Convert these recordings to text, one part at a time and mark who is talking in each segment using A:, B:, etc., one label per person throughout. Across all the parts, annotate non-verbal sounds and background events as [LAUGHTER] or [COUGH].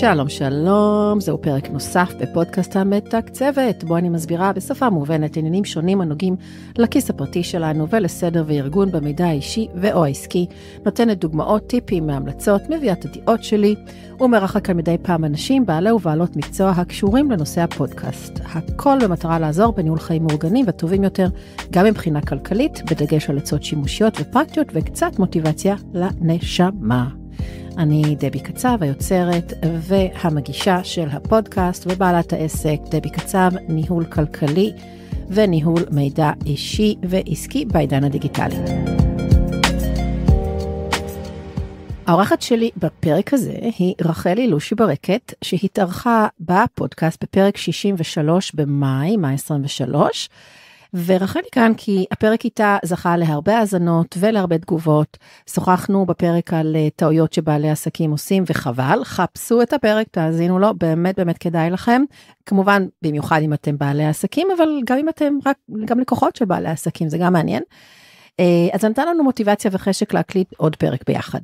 A: שלום שלום, זהו פרק נוסף בפודקאסט המתקצבת, בו אני מסבירה בשפה מובנת עניינים שונים הנוגעים לכיס הפרטי שלנו ולסדר וארגון במידע האישי ו/או העסקי, נותנת דוגמאות, טיפים מהמלצות, מביאה את הדעות שלי, ומארחת כאן מדי פעם אנשים, בעלי ובעלות מקצוע הקשורים לנושא הפודקאסט. הכל במטרה לעזור בניהול חיים מאורגנים וטובים יותר, גם מבחינה כלכלית, בדגש על עצות שימושיות ופרקטיות וקצת מוטיבציה לנשמה. אני דבי קצב, היוצרת והמגישה של הפודקאסט ובעלת העסק, דבי קצב, ניהול כלכלי וניהול מידע אישי ועסקי בעידן הדיגיטלי. האורחת שלי בפרק הזה היא רחלי לושי ברקת, שהתארחה בפודקאסט בפרק 63 במאי, מאי 23. ורחלי כאן כי הפרק איתה זכה להרבה האזנות ולהרבה תגובות. שוחחנו בפרק על אה, טעויות שבעלי עסקים עושים וחבל, חפשו את הפרק, תאזינו לו, באמת באמת כדאי לכם. כמובן, במיוחד אם אתם בעלי עסקים, אבל גם אם אתם רק, גם לקוחות של בעלי עסקים, זה גם מעניין. אה, אז נתן לנו מוטיבציה וחשק להקליט עוד פרק ביחד.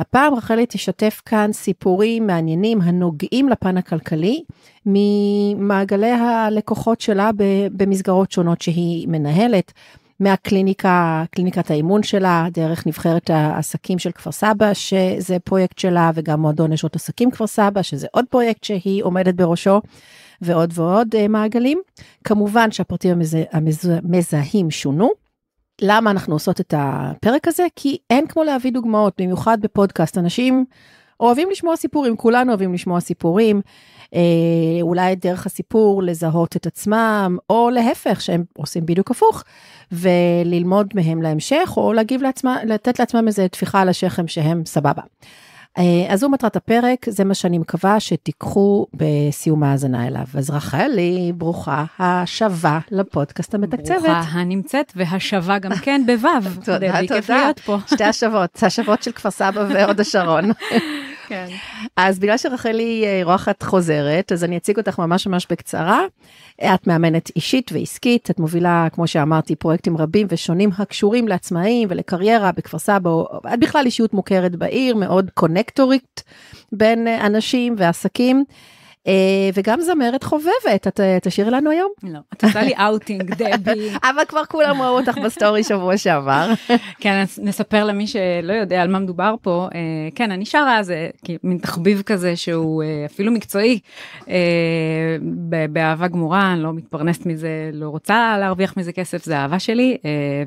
A: הפעם רחלי תשתף כאן סיפורים מעניינים הנוגעים לפן הכלכלי ממעגלי הלקוחות שלה במסגרות שונות שהיא מנהלת. מהקליניקה, קליניקת האימון שלה, דרך נבחרת העסקים של כפר סבא, שזה פרויקט שלה, וגם מועדון נשות עסקים כפר סבא, שזה עוד פרויקט שהיא עומדת בראשו, ועוד ועוד uh, מעגלים. כמובן שהפרטים המזה, המזהים שונו. למה אנחנו עושות את הפרק הזה? כי אין כמו להביא דוגמאות, במיוחד בפודקאסט. אנשים אוהבים לשמוע סיפורים, כולנו אוהבים לשמוע סיפורים. אה, אולי דרך הסיפור לזהות את עצמם, או להפך, שהם עושים בדיוק הפוך, וללמוד מהם להמשך, או להגיב לעצמם, לתת לעצמם איזה טפיחה על השכם שהם סבבה. אה, אז זו מטרת הפרק, זה מה שאני מקווה שתיקחו בסיום ההאזנה אליו. אז רחלי, ברוכה השבה לפודקאסט המתקצבת.
B: ברוכה הנמצאת והשבה גם כן בו'. [LAUGHS]
A: תודה, תודה. שתי השבות, השבות של כפר סבא והוד השרון. [LAUGHS] כן. אז בגלל שרחלי אה, רוחת חוזרת, אז אני אציג אותך ממש ממש בקצרה. את מאמנת אישית ועסקית, את מובילה, כמו שאמרתי, פרויקטים רבים ושונים הקשורים לעצמאים ולקריירה בכפר סבא, את בכלל אישיות מוכרת בעיר, מאוד קונקטורית בין אה, אנשים ועסקים. אה, וגם זמרת חובבת, את אה, תשירי לנו היום?
B: לא, את עושה לי אאוטינג, [LAUGHS] דבי.
A: אבל כבר כולם ראו אותך בסטורי שבוע שעבר. [LAUGHS]
B: כן, נספר למי שלא יודע על מה מדובר פה. אה, כן, אני שרה, זה מין תחביב כזה שהוא אפילו מקצועי, באהבה גמורה, אני לא מתפרנסת מזה, לא רוצה להרוויח מזה כסף, זה אהבה שלי.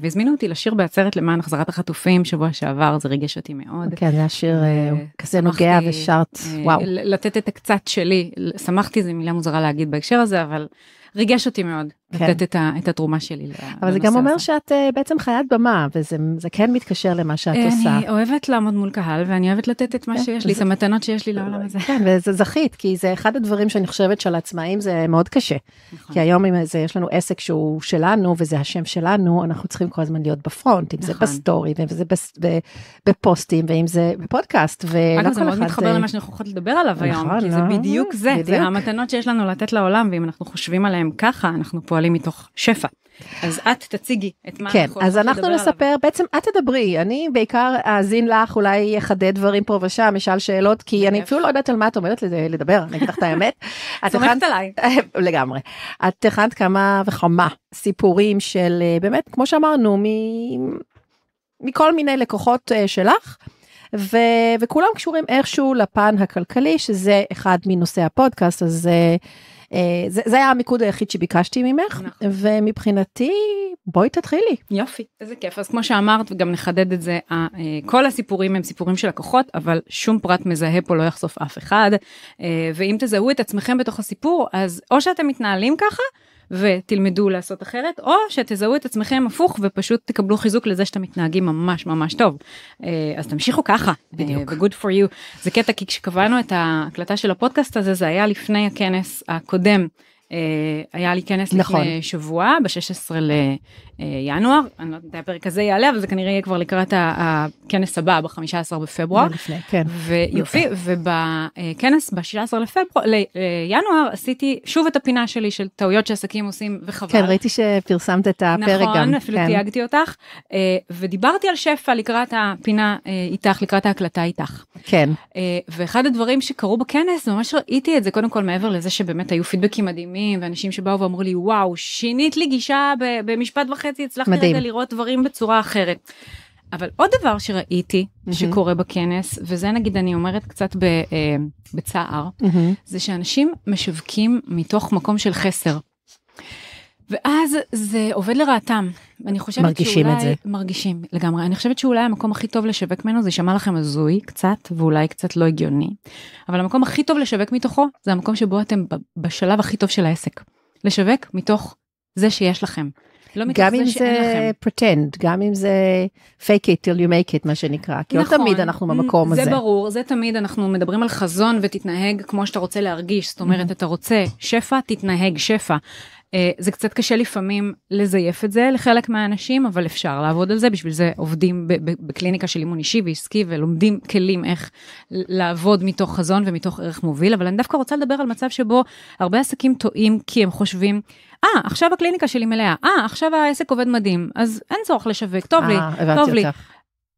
B: והזמינו אותי לשיר בעצרת למען החזרת החטופים שבוע שעבר, זה ריגש אותי מאוד.
A: כן, זה היה שיר כזה נוגע ושרת, וואו.
B: לתת את הקצת שלי שמחתי זה מילה מוזרה להגיד בהקשר הזה, אבל ריגש אותי מאוד. כן. לתת את, ה, את התרומה שלי לנושא הזה.
A: אבל זה גם אומר שאת uh, בעצם חיית במה, וזה כן מתקשר למה שאת אני עושה.
B: אני אוהבת לעמוד מול קהל, ואני אוהבת לתת את מה כן, שיש לי, את המתנות שיש לי לעולם הזה.
A: כן, וזה זכית, כי זה אחד הדברים שאני חושבת של עצמאים זה מאוד קשה. נכון. כי היום אם זה, יש לנו עסק שהוא שלנו, וזה השם שלנו, אנחנו צריכים כל הזמן להיות ב front, אם נכון. זה בסטורי, ואם זה בפוסטים, ואם זה בפודקאסט,
B: אגב, זה מאוד מתחבר אה, למה שאנחנו יכולות לדבר עליו היום, נכון, כי זה לא? בדיוק זה, זה המתנות שיש לנו לתת לעולם, ואם אנחנו חושבים עליהם ככה, אנחנו פועלים מתוך שפע. אז את תציגי את מה
A: כן, אנחנו אז אנחנו נספר, עליו. בעצם את תדברי, אני בעיקר אאזין לך, אולי אחדד דברים פה ושם, אשאל שאלות, כי אני אפילו לא יודעת על מה את עומדת לדבר, אני אגיד לך את האמת. [LAUGHS]
B: סומכת עליי. [LAUGHS]
A: לגמרי. את הכנת כמה וכמה סיפורים של אה, באמת, כמו שאמרנו, מ... מכל מיני לקוחות אה, שלך. ו... וכולם קשורים איכשהו לפן הכלכלי, שזה אחד מנושאי הפודקאסט, אז... Uh, זה, זה היה המיקוד היחיד שביקשתי ממך, נכון. ומבחינתי, בואי תתחילי.
B: יופי, איזה כיף. אז כמו שאמרת, וגם נחדד את זה, אה, כל הסיפורים הם סיפורים של לקוחות, אבל שום פרט מזהה פה לא יחשוף אף אחד. אה, ואם תזהו את עצמכם בתוך הסיפור, אז או שאתם מתנהלים ככה, ותלמדו לעשות אחרת, או שתזהו את עצמכם הפוך ופשוט תקבלו חיזוק לזה שאתם מתנהגים ממש ממש טוב. אה, אז תמשיכו ככה, בדיוק. ו-good for you. זה קטע כי כשקבענו את ההקלטה של הפודקאסט הזה, זה היה לפני הכנס הקודם. אה, היה לי כנס נכון. לפני שבוע, ב-16 לינואר, אני לא יודעת מתי הפרק הזה יעלה, אבל זה כנראה יהיה כבר לקראת הכנס הבא, ב-15 בפברואר.
A: לפני, כן.
B: ויופי, ובכנס ב-16 לינואר עשיתי שוב את הפינה שלי של טעויות שעסקים עושים וחבל.
A: כן, ראיתי שפרסמת את הפרק
B: נכון,
A: גם.
B: נכון, אפילו כן. תייגתי אותך, אה, ודיברתי על שפע לקראת הפינה אה, איתך, לקראת ההקלטה איתך.
A: כן.
B: אה, ואחד הדברים שקרו בכנס, ממש ראיתי את זה, קודם כל מעבר לזה שבאמת היו פידבקים מדהימים, ואנשים שבאו ואמרו לי, וואו, שינית לי גישה במשפט וחצי, הצלחתי
A: מדהים.
B: רגע לראות דברים בצורה אחרת. אבל עוד דבר שראיתי שקורה בכנס, וזה נגיד אני אומרת קצת ב, אה, בצער,
A: מהמם.
B: זה שאנשים משווקים מתוך מקום של חסר. ואז זה עובד לרעתם. אני חושבת
A: מרגישים
B: שאולי...
A: את זה.
B: מרגישים, לגמרי. אני חושבת שאולי המקום הכי טוב לשווק ממנו זה יישמע לכם הזוי קצת, ואולי קצת לא הגיוני. אבל המקום הכי טוב לשווק מתוכו, זה המקום שבו אתם בשלב הכי טוב של העסק. לשווק מתוך זה שיש לכם. לא מתוך
A: גם אם
B: זה שאין
A: זה
B: לכם.
A: pretend, גם אם זה fake it till you make it, מה שנקרא. כי לא
B: נכון,
A: תמיד אנחנו במקום הזה.
B: זה ברור, זה תמיד אנחנו מדברים על חזון ותתנהג כמו שאתה רוצה להרגיש, זאת אומרת, אתה רוצה שפע, תתנהג שפע. אה, זה קצת קשה לפעמים לזייף את זה לחלק מהאנשים, אבל אפשר לעבוד על זה, בשביל זה עובדים בקליניקה של אימון אישי ועסקי ולומדים כלים איך לעבוד מתוך חזון ומתוך ערך מוביל, אבל אני דווקא רוצה לדבר על מצב שבו הרבה עסקים טועים כי הם חושבים, אה, עכשיו הקליניקה שלי מלאה, אה, עכשיו העסק עובד מדהים, אז אין צורך לשווק, טוב לי,
A: אה,
B: טוב לי.
A: אותך.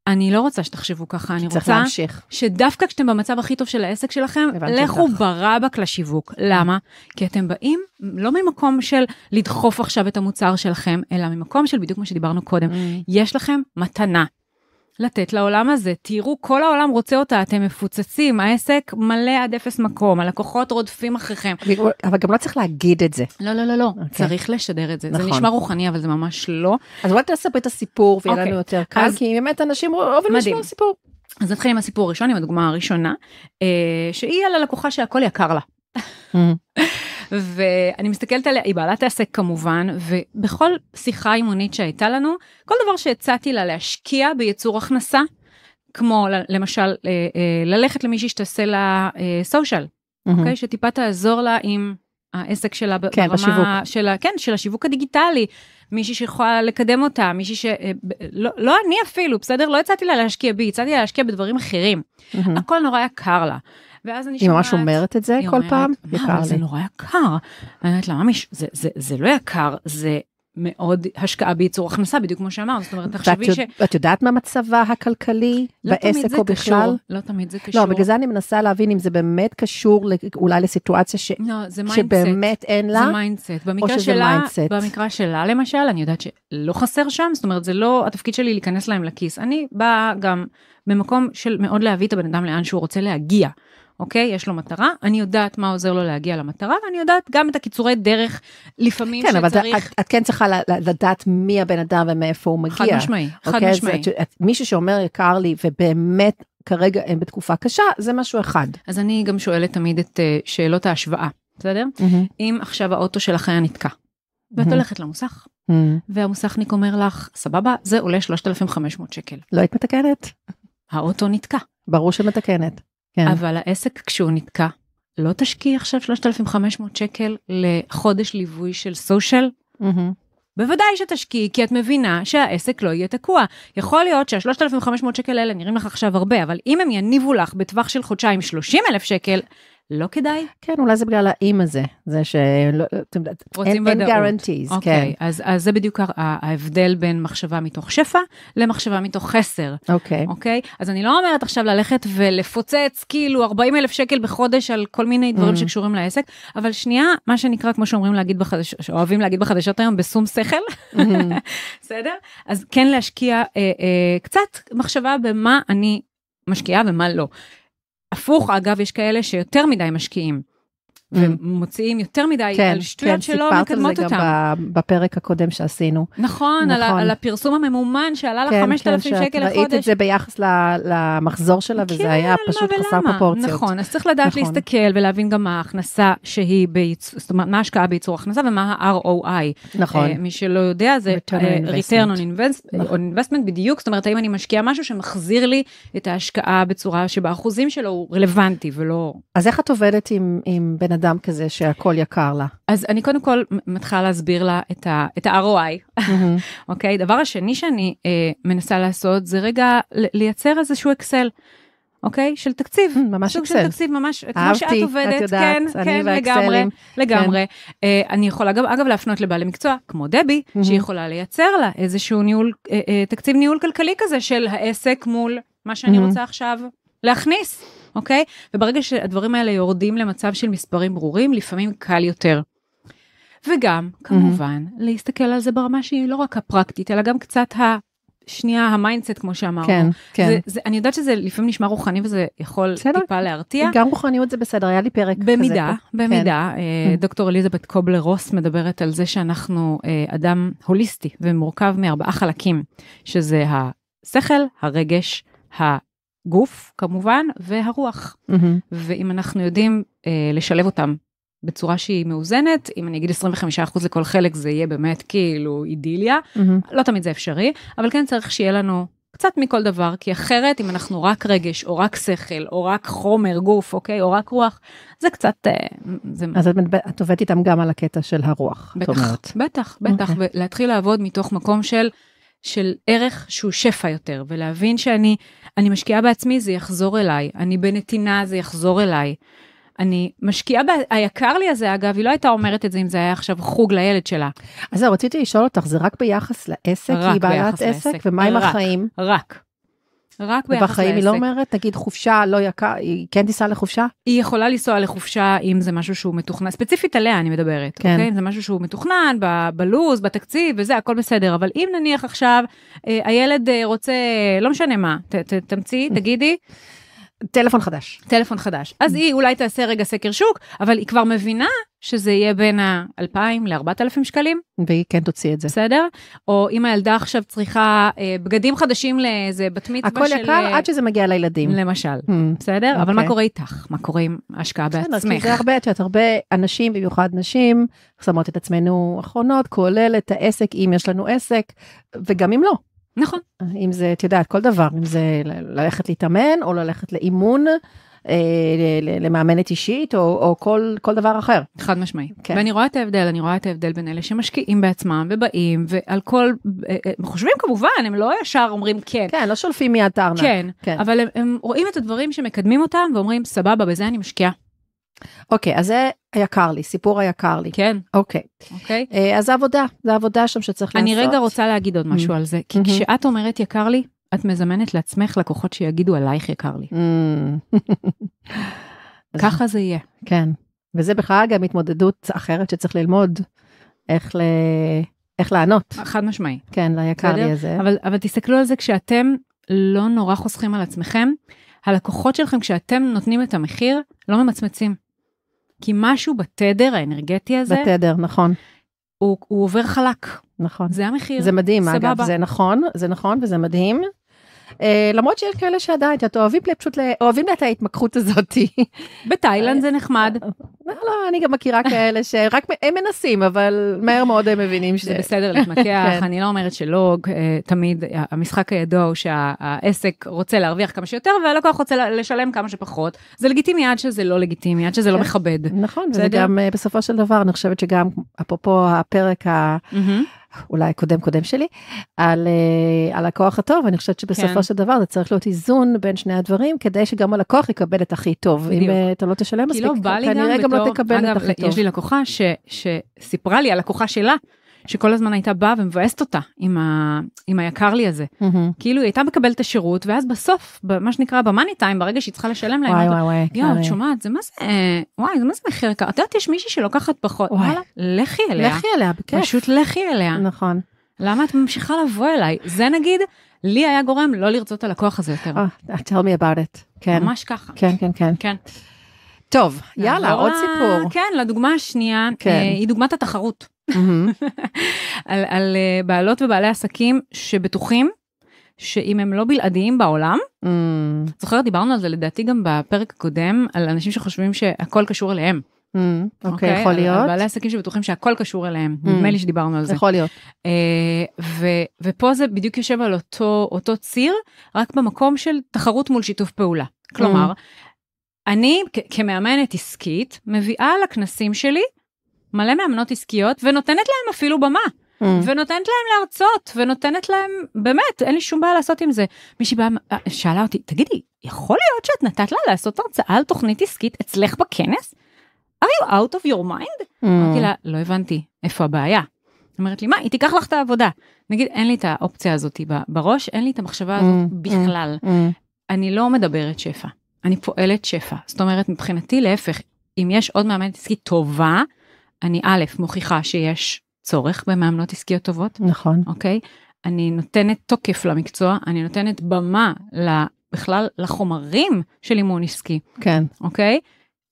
B: אני לא רוצה שתחשבו ככה, אני
A: צריך
B: רוצה
A: להמשיך.
B: שדווקא כשאתם במצב הכי טוב של העסק שלכם, לכו
A: אותך.
B: ברבק לשיווק. למה? כי אתם באים לא ממקום של לדחוף עכשיו את המוצר שלכם, אלא ממקום של בדיוק מה שדיברנו קודם.
A: Mm.
B: יש לכם מתנה. לתת לעולם הזה, תראו, כל העולם רוצה אותה, אתם מפוצצים, העסק מלא עד אפס מקום, הלקוחות רודפים אחריכם.
A: אבל גם לא צריך להגיד את זה.
B: לא, לא, לא, לא,
A: אוקיי.
B: צריך לשדר את זה. זה
A: נכון.
B: נשמע רוחני, אבל זה ממש לא.
A: אז בואי תספרי את הסיפור ויהיה
B: אוקיי.
A: לנו יותר קל,
B: אז-
A: כי באמת אנשים אוהבים. לשמוע סיפור.
B: אז נתחיל עם הסיפור הראשון, עם הדוגמה הראשונה, אה, שהיא על הלקוחה שהכל יקר לה. [LAUGHS] ואני מסתכלת עליה, היא בעלת העסק כמובן, ובכל שיחה אימונית שהייתה לנו, כל דבר שהצעתי לה להשקיע בייצור הכנסה, כמו למשל אה, אה, ללכת למישהי שתעשה לה סושיאל, אוקיי? שטיפה תעזור לה עם העסק שלה
A: כן, בשיווק.
B: של, כן, של השיווק הדיגיטלי. מישהי שיכולה לקדם אותה, מישהי ש... אה, לא, לא אני אפילו, בסדר? לא הצעתי לה להשקיע בי, הצעתי לה להשקיע בדברים אחרים.
A: מהמם.
B: הכל נורא יקר לה. ואז אני
A: היא ממש
B: שומעת-
A: אומרת את זה כל
B: אומרת,
A: פעם?
B: מה,
A: יקר
B: אבל זה
A: לי.
B: נורא יקר. אני אומרת לה, ממי, זה, זה, זה לא יקר, זה מאוד השקעה בייצור הכנסה, בדיוק כמו שאמרת. זאת אומרת, תחשבי ש...
A: את יודעת מה מצבה הכלכלי
B: לא
A: בעסק או
B: קשור,
A: בכלל?
B: לא תמיד זה קשור.
A: לא, בגלל זה אני מנסה להבין אם זה באמת קשור אולי לסיטואציה ש-
B: לא, זה mindset.
A: שבאמת אין לה.
B: זה mindset. במקרה
A: שזה
B: שלה,
A: mindset?
B: במקרה שלה למשל, אני יודעת שלא חסר שם, זאת אומרת, זה לא התפקיד שלי להיכנס להם לכיס. אני באה גם במקום של מאוד להביא את הבן אדם לאן שהוא רוצה להגיע. אוקיי? יש לו מטרה, אני יודעת מה עוזר לו להגיע למטרה, ואני יודעת גם את הקיצורי דרך לפעמים
A: כן, אבל זה-
B: שצריך.
A: את- את כן צריכה לדעת מי הבן אדם ומאיפה הוא מגיע.
B: חד משמעי, חד
A: אוקיי? אז
B: משמעי.
A: מישהו שאומר יקר לי ובאמת כרגע הם בתקופה קשה, זה משהו אחד.
B: אז אני גם שואלת תמיד את אה, שאלות ההשוואה, בסדר? אם עכשיו האוטו שלך היה נתקע, ואת
A: מהמם.
B: הולכת למוסך, והמוסכניק אומר לך, סבבה, זה עולה 3,500 שקל.
A: לא היית מתקנת?
B: האוטו נתקע,
A: ברור שמתקנת. כן.
B: אבל העסק כשהוא נתקע, לא תשקיעי עכשיו 3,500 שקל לחודש ליווי של סושיאל?
A: מהמם.
B: בוודאי שתשקיעי, כי את מבינה שהעסק לא יהיה תקוע. יכול להיות שה-3,500 שקל האלה נראים לך עכשיו הרבה, אבל אם הם יניבו לך בטווח של חודשיים 30,000 שקל, לא כדאי?
A: כן, אולי זה בגלל האם הזה, זה שלא, יודעת,
B: רוצים
A: אין אין
B: ודאות.
A: guarantees, כן.
B: אוקיי, אז, אז זה בדיוק ההבדל בין מחשבה מתוך שפע למחשבה מתוך חסר,
A: אוקיי.
B: אוקיי? אז אני לא אומרת עכשיו ללכת ולפוצץ כאילו 40 אלף שקל בחודש על כל מיני דברים
A: Mm.
B: שקשורים לעסק, אבל שנייה, מה שנקרא, כמו שאומרים להגיד בחדשות, שאוהבים להגיד בחדשות היום, בשום שכל,
A: מהמם. [LAUGHS]
B: בסדר? אז כן להשקיע אה, אה, קצת מחשבה במה אני משקיעה ומה לא. הפוך, אגב, יש כאלה שיותר מדי משקיעים.
A: Mm.
B: ומוציאים יותר מדי
A: כן,
B: על שטויות
A: כן,
B: שלא
A: סיפרת על
B: מקדמות
A: זה
B: אותם.
A: גם בפרק הקודם שעשינו.
B: נכון, על,
A: נכון.
B: על הפרסום הממומן שעלה לה
A: כן,
B: 5,000
A: כן,
B: שקל
A: שאת ראית את
B: לחודש.
A: זה ביחס ל- למחזור שלה, וזה
B: כן,
A: היה
B: מה
A: פשוט חסר? פרופורציות.
B: נכון, אז צריך לדעת
A: נכון.
B: להסתכל ולהבין גם מה ההכנסה שהיא בייצור, זאת אומרת, מה ההשקעה בייצור הכנסה ומה ה-ROI.
A: נכון.
B: אה, מי שלא יודע, זה
A: Return on investment.
B: return on invest-
A: נכון.
B: on investment בדיוק, זאת אומרת, האם אני משקיעה משהו שמחזיר לי את ההשקעה בצורה שבאחוזים שלו הוא רלוונטי ולא...
A: אז איך את עובדת עם, עם בן אדם כזה שהכל יקר לה?
B: אז אני קודם כל מתחילה להסביר לה את ה- את ה-ROI,
A: מהמם.
B: אוקיי? דבר השני שאני אה, מנסה לעשות זה רגע לייצר איזשהו אקסל, אוקיי? של תקציב. [LAUGHS]
A: ממש
B: סוג של
A: אקסל.
B: תקציב ממש, כמו
A: אהבתי,
B: שאת
A: את
B: עובדת,
A: יודעת,
B: כן,
A: אני
B: כן, לגמרי,
A: והאקסלים.
B: לגמרי. אה, אני יכולה גם, אגב, להפנות לבעלי מקצוע, כמו דבי,
A: מהמם.
B: שהיא יכולה לייצר לה איזשהו ניהול, אה, אה, תקציב ניהול כלכלי כזה של העסק מול מה שאני
A: מהמם.
B: רוצה עכשיו להכניס, אוקיי? וברגע שהדברים האלה יורדים למצב של מספרים ברורים, לפעמים קל יותר. וגם, כמובן, להסתכל על זה ברמה שהיא לא רק הפרקטית, אלא גם קצת ה... שנייה ה mindset כמו שאמרנו.
A: כן, כן.
B: זה, זה, אני יודעת שזה לפעמים נשמע רוחני וזה יכול
A: בסדר.
B: טיפה להרתיע.
A: גם רוחניות זה בסדר, היה לי פרק כזה.
B: במידה. במידה,
A: כן.
B: אה, דוקטור אליזבת קובלר רוס מדברת על זה שאנחנו אה, אדם הוליסטי ומורכב מארבעה חלקים, שזה השכל, הרגש, הגוף כמובן, והרוח.
A: מהמם.
B: ואם אנחנו יודעים אה, לשלב אותם בצורה שהיא מאוזנת, אם אני אגיד 25% לכל חלק זה יהיה באמת כאילו אידיליה,
A: מהמם.
B: לא תמיד זה אפשרי, אבל כן צריך שיהיה לנו קצת מכל דבר, כי אחרת אם אנחנו רק רגש, או רק שכל, או רק חומר, גוף, אוקיי, או רק רוח, זה קצת, אה, זה...
A: אז את, את עובדת איתם גם על הקטע של הרוח, את
B: בטח,
A: אומרת.
B: בטח, בטח,
A: אוקיי.
B: ולהתחיל לעבוד מתוך מקום של, של ערך שהוא שפע יותר, ולהבין שאני אני משקיעה בעצמי, זה יחזור אליי, אני בנתינה, זה יחזור אליי. אני משקיעה, ב... היקר לי הזה, אגב, היא לא הייתה אומרת את זה אם זה היה עכשיו חוג לילד שלה.
A: אז זהו, רציתי לשאול אותך, זה רק ביחס לעסק?
B: רק
A: היא בעלת עסק?
B: לעסק,
A: ומה עם
B: רק.
A: החיים?
B: רק. רק ביחס לעסק.
A: ובחיים היא לא אומרת, נגיד חופשה לא יקר, היא כן תיסע לחופשה?
B: היא יכולה לנסוע לחופשה אם זה משהו שהוא מתוכנן, ספציפית עליה אני מדברת,
A: כן.
B: אוקיי? אם זה משהו שהוא מתוכנן ב- בלוז, בתקציב וזה, הכל בסדר, אבל אם נניח עכשיו אה, הילד אה, רוצה, לא משנה מה, ת, ת, תמציאי, תגידי,
A: טלפון חדש.
B: טלפון חדש. אז היא אולי תעשה רגע סקר שוק, אבל היא כבר מבינה שזה יהיה בין ה-2,000 ל-4,000 שקלים,
A: והיא כן תוציא את זה.
B: בסדר? או אם הילדה עכשיו צריכה אה, בגדים חדשים לאיזה בת מצווה
A: הכל
B: של...
A: יקר
B: אה,
A: עד שזה מגיע לילדים.
B: למשל.
A: Hmm.
B: בסדר? אבל מה
A: אוקיי.
B: קורה איתך? מה קורה עם השקעה
A: בסדר, כי
B: בעצמך?
A: זה הרבה, את יודעת, הרבה אנשים, במיוחד נשים, שמות את עצמנו אחרונות, כולל את העסק, אם יש לנו עסק, וגם אם לא.
B: נכון.
A: אם זה, את יודעת, כל דבר, אם זה ללכת להתאמן, או ללכת לאימון, למאמנת אישית, או, או כל, כל דבר אחר.
B: חד משמעי.
A: כן.
B: ואני רואה את ההבדל, אני רואה את ההבדל בין אלה שמשקיעים בעצמם ובאים ועל כל, אה, אה, חושבים כמובן, הם לא ישר אומרים כן.
A: כן, לא שולפים מיד את הארנק.
B: כן,
A: כן.
B: אבל הם, הם רואים את הדברים שמקדמים אותם ואומרים סבבה בזה אני משקיעה.
A: אוקיי, אז זה היקר לי, סיפור היקר לי.
B: כן,
A: אוקיי,
B: אוקיי.
A: אה, אז זה עבודה, זה עבודה שם שצריך לעשות.
B: אני רגע רוצה להגיד עוד משהו
A: Mm.
B: על זה, כי
A: Mhm.
B: כשאת אומרת יקר לי, את מזמנת לעצמך לקוחות שיגידו עלייך יקר לי. [LAUGHS] ככה זה יהיה.
A: כן, וזה בכלל גם התמודדות אחרת שצריך ללמוד איך, ל... איך לענות,
B: חד משמעי.
A: כן, ליקר לי? הזה.
B: אבל, אבל תסתכלו על זה כשאתם לא נורא חוסכים על עצמכם, הלקוחות שלכם כשאתם נותנים את המחיר, לא ממצמצים. כי משהו בתדר האנרגטי הזה,
A: בתדר, נכון,
B: הוא, הוא עובר חלק.
A: נכון.
B: זה המחיר.
A: זה מדהים,
B: סבבה.
A: אגב, זה נכון, זה נכון וזה מדהים. אה, למרות שיש כאלה שעדיין, את אוהבים פשוט, אוהבים את ההתמקחות הזאת.
B: בתאילנד זה נחמד,
A: לא, לא, אני גם מכירה כאלה שרק הם מנסים, אבל מהר מאוד הם מבינים ש...
B: זה בסדר [LAUGHS] להתמקח,
A: כן.
B: אני לא אומרת שלא, תמיד המשחק הידוע הוא שהעסק רוצה להרוויח כמה שיותר והלקוח רוצה לשלם כמה שפחות. זה לגיטימי עד שזה לא לגיטימי, עד שזה לא
A: כן.
B: מכבד.
A: נכון, וזה
B: בסדר?
A: גם אה, בסופו של דבר, אני חושבת שגם, אפרופו הפרק ה...
B: מהמם.
A: אולי קודם קודם שלי, על, אה, על הכוח הטוב, אני חושבת שבסופו
B: כן.
A: של דבר זה צריך להיות איזון בין שני הדברים, כדי שגם הלקוח יקבל את הכי טוב. אם
B: בדיוק.
A: אה, אתה לא תשלם
B: כי
A: מספיק,
B: לא
A: כנראה
B: גם
A: גם לא
B: בתור,
A: תקבל את
B: אגב,
A: הכי טוב.
B: יש לי לקוחה ש, שסיפרה לי, הלקוחה שלה, שכל הזמן הייתה באה ומבאסת אותה עם, ה, עם היקר לי הזה.
A: מהמם.
B: כאילו היא הייתה מקבלת את השירות, ואז בסוף, מה שנקרא במאני טיים, ברגע שהיא צריכה לשלם להם,
A: וואי וואי וואי.
B: יואו. את שומעת, זה מה זה, וואי, זה מה זה מחיר יקר? את יודעת, יש מישהי שלוקחת פחות,
A: וואי.
B: וואלה, לכי אליה.
A: לכי אליה, בכיף.
B: פשוט לכי אליה.
A: נכון.
B: למה את ממשיכה לבוא אליי? זה נגיד, לי היה גורם לא לרצות את הלקוח הזה יותר.
A: אה, tell me about it. כן,
B: ממש ככה.
A: כן, כן, כן.
B: כן.
A: טוב, יאללה, עוד סיפור.
B: כן, לדוגמה השנייה,
A: כן.
B: אה, היא דוגמת התחרות. [LAUGHS] על, על אה, בעלות ובעלי עסקים שבטוחים שאם הם לא בלעדיים בעולם,
A: מהמם.
B: זוכרת דיברנו על זה לדעתי גם בפרק הקודם, על אנשים שחושבים שהכל קשור אליהם.
A: מהמם. אוקיי, יכול
B: על-
A: להיות.
B: על בעלי עסקים שבטוחים שהכל קשור אליהם,
A: Mm.
B: נדמה לי שדיברנו על זה.
A: יכול להיות.
B: אה, ו- ופה זה בדיוק יושב על אותו, אותו ציר, רק במקום של תחרות מול שיתוף פעולה. כלומר, אני כמאמנת עסקית מביאה לכנסים שלי מלא מאמנות עסקיות ונותנת להם אפילו במה.
A: מהמם.
B: ונותנת להם להרצות, ונותנת להם, באמת, אין לי שום בעיה לעשות עם זה. מישהי באה, אה, שאלה אותי, תגידי, יכול להיות שאת נתת לה לעשות הרצאה על תוכנית עסקית אצלך בכנס? are you out of your mind? אמרתי לה, לא הבנתי, איפה הבעיה? אומרת לי, מה, היא תיקח לך את העבודה. נגיד, אין לי את האופציה הזאת בראש, אין לי את המחשבה הזאת
A: Mm,
B: בכלל.
A: מהמם.
B: אני לא מדברת שפע, אני פועלת שפע. זאת אומרת, מבחינתי להפך, אם יש עוד מאמנת עסקית טובה, אני א', מוכיחה שיש צורך במאמנות עסקיות טובות,
A: נכון.
B: אוקיי? אני נותנת תוקף למקצוע, אני נותנת במה בכלל לחומרים של אימון עסקי,
A: כן.
B: אוקיי?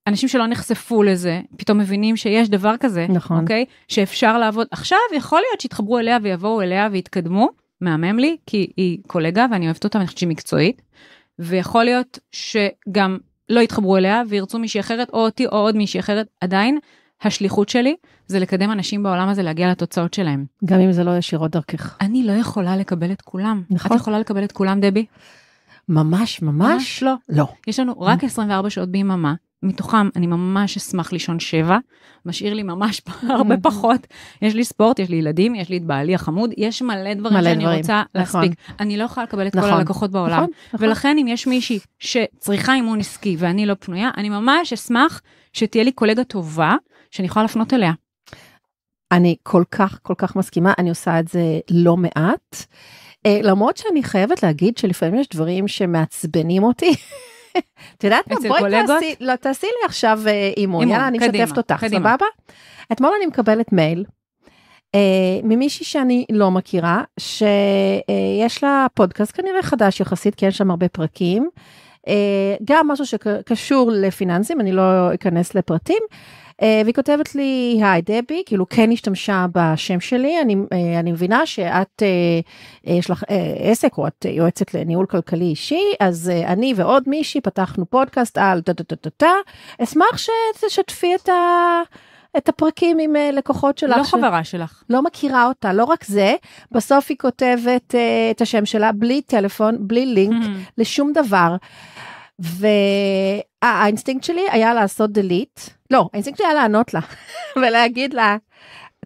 B: אנשים שלא נחשפו לזה, פתאום מבינים שיש דבר כזה,
A: נכון.
B: אוקיי? שאפשר לעבוד. עכשיו יכול להיות שיתחברו אליה ויבואו אליה ויתקדמו, מהמם לי, כי היא קולגה ואני אוהבת אותה, ואני חושבת שהיא מקצועית. ויכול להיות שגם לא יתחברו אליה וירצו מישהי אחרת, או אותי או עוד מישהי אחרת, עדיין השליחות שלי זה לקדם אנשים בעולם הזה להגיע לתוצאות שלהם.
A: גם אם זה לא ישירות דרכך.
B: אני לא יכולה לקבל את כולם.
A: נכון.
B: את יכולה לקבל את כולם, דבי?
A: ממש, ממש.
B: לא.
A: לא.
B: יש לנו רק 24 שעות ביממה, מתוכם אני ממש אשמח לישון שבע, משאיר לי ממש [LAUGHS] הרבה פחות. יש לי ספורט, יש לי ילדים, יש לי את בעלי החמוד, יש מלא דברים
A: מלא
B: שאני
A: דברים,
B: רוצה
A: נכון.
B: להספיק. אני לא יכולה לקבל את כל
A: נכון,
B: הלקוחות בעולם.
A: נכון, נכון.
B: ולכן אם יש מישהי שצריכה אימון עסקי ואני לא פנויה, אני ממש אשמח שתהיה לי קולגה טובה שאני יכולה לפנות אליה.
A: אני כל כך, כל כך מסכימה, אני עושה את זה לא מעט. אה, למרות שאני חייבת להגיד שלפעמים יש דברים שמעצבנים אותי. [LAUGHS] את יודעת מה? בואי? תעשי, לא, תעשי לי עכשיו אה, אימון, יאללה, אני משתפת אותך,
B: קדימה.
A: סבבה? אתמול אני מקבלת מייל אה, ממישהי שאני לא מכירה, שיש לה פודקאסט כנראה חדש יחסית, כי אין שם הרבה פרקים. אה, גם משהו שקשור לפיננסים, אני לא אכנס לפרטים. אה, והיא כותבת לי, היי דבי, כאילו כן השתמשה בשם שלי, אני, אה, אני מבינה שאת, אה, יש לך עסק או את יועצת לניהול כלכלי אישי, אז אני ועוד מישהי פתחנו פודקאסט על טה טה טה טה טה, אשמח שתשתפי את, ה, את הפרקים עם לקוחות שלך.
B: לא
A: ש-
B: חברה שלך.
A: לא מכירה אותה, לא רק זה, בסוף היא כותבת אה, את השם שלה בלי טלפון, בלי לינק, לשום דבר. והאינסטינקט שלי היה לעשות delete, לא, האינסטינקט שלי היה לענות לה [LAUGHS] ולהגיד לה,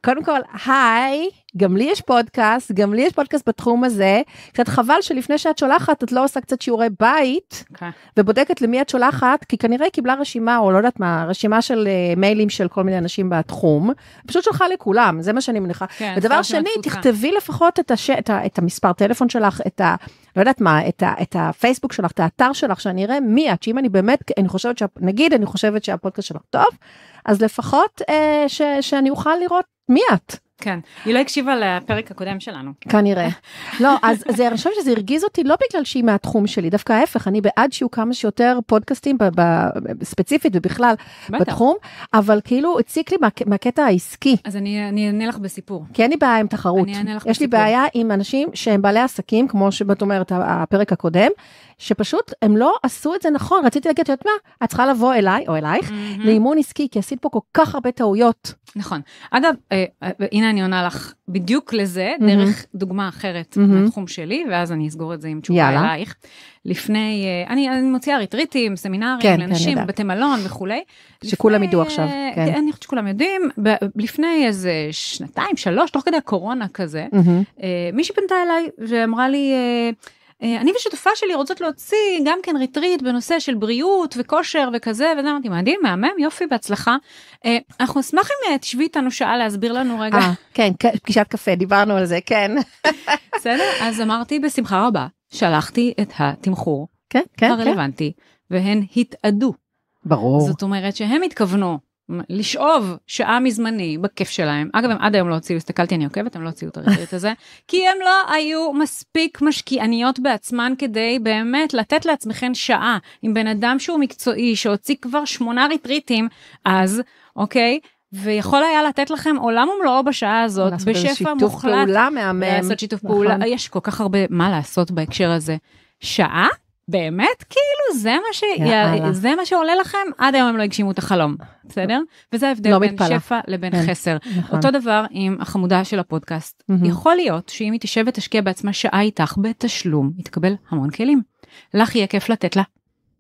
A: קודם כל, היי, גם לי יש פודקאסט, גם לי יש פודקאסט בתחום הזה, קצת חבל שלפני שאת שולחת את לא עושה קצת שיעורי בית
B: אוקיי.
A: ובודקת למי את שולחת, כי כנראה היא קיבלה רשימה, או לא יודעת מה, רשימה של אה, מיילים של כל מיני אנשים בתחום, פשוט שלחה לכולם, זה מה שאני מניחה.
B: כן,
A: ודבר שני. תכתבי לפחות את, הש... את, ה... את המספר טלפון שלך, את ה... לא יודעת מה, את, ה... את הפייסבוק שלך, את האתר שלך, שאני אראה מי את, שאם אני באמת, אני חושבת, שה... נגיד, אני חושבת שהפודקאסט שלך טוב, אז לפחות אה, ש... שאני אוכל לראות מי את.
B: כן. היא לא הקשיבה לפרק הקודם שלנו.
A: כנראה. לא, אז זה, אני חושבת שזה הרגיז אותי לא בגלל שהיא מהתחום שלי, דווקא ההפך, אני בעד שיהיו כמה שיותר פודקאסטים ב, ב, ספציפית ובכלל. בתחום, אבל כאילו הציק לי מה, מהקטע העסקי,
B: אז אני אענה לך בסיפור.
A: כי אין לי בעיה עם תחרות.
B: אני אענה לך
A: יש לי
B: בסיפור.
A: בעיה עם אנשים שהם בעלי עסקים, כמו שאת אומרת, הפרק הקודם, שפשוט הם לא עשו את זה נכון, רציתי להגיד, את יודעת מה, את צריכה לבוא אליי או אלייך
B: מהמם.
A: לאימון עסקי, כי עשית פה כל כך הרבה טעויות.
B: נכון. אגב, אה, אה, הנה אני עונה לך בדיוק לזה,
A: מהמם.
B: דרך דוגמה אחרת
A: מהמם.
B: מהתחום שלי, ואז אני אסגור את זה עם תשובה
A: יאללה.
B: אלייך. לפני, אה, אני אני מוציאה ריטריטים, סמינרים
A: כן, כן,
B: לנשים,
A: יודעת.
B: בתי מלון וכולי.
A: שכולם ידעו עכשיו,
B: אה,
A: כן.
B: אני חושבת שכולם יודעים, ב- לפני איזה שנתיים, שלוש, תוך כדי הקורונה כזה. אה, מישהי פנתה אליי ואמרה לי, אני ושותפה שלי רוצות להוציא גם כן ריטריט בנושא של בריאות וכושר וכזה, וזה אמרתי, מדהים, מהמם, יופי, בהצלחה. אה, אנחנו נשמח אם אה, תשבי איתנו שעה להסביר לנו רגע,
A: אה, כן, פגישת קפה, דיברנו על זה, כן. [LAUGHS]
B: בסדר? אז אמרתי, בשמחה רבה, שלחתי את התמחור
A: כן, כן, כן,
B: הרלוונטי, והן התאדו.
A: ברור.
B: זאת אומרת שהם התכוונו לשאוב שעה מזמני בכיף שלהם. אגב, הם עד היום לא הוציאו, הסתכלתי, אני עוקבת, הם לא הוציאו את הריטריט הזה, [LAUGHS] כי הם לא היו מספיק משקיעניות בעצמן כדי באמת לתת לעצמכן שעה עם בן אדם שהוא מקצועי, שהוציא כבר שמונה ריטריטים אז, אוקיי? ויכול היה לתת לכם עולם ומלואו בשעה הזאת,
A: לעשות איזה
B: בשפע
A: שיתוף
B: מוחלט.
A: פעולה מהמם.
B: לעשות שיתוף
A: נכון.
B: פעולה, יש כל כך הרבה מה לעשות בהקשר הזה. שעה? באמת? כאילו זה מה, ש...
A: יאללה.
B: זה מה שעולה לכם? עד היום הם לא הגשימו את החלום, בסדר? וזה ההבדל
A: לא
B: בין
A: מתפלאה.
B: שפע לבין
A: כן,
B: חסר.
A: נכון.
B: אותו דבר עם החמודה של הפודקאסט.
A: מהמם.
B: יכול להיות שאם היא תשב ותשקיע בעצמה שעה איתך בתשלום, היא תקבל המון כלים. לך יהיה כיף לתת לה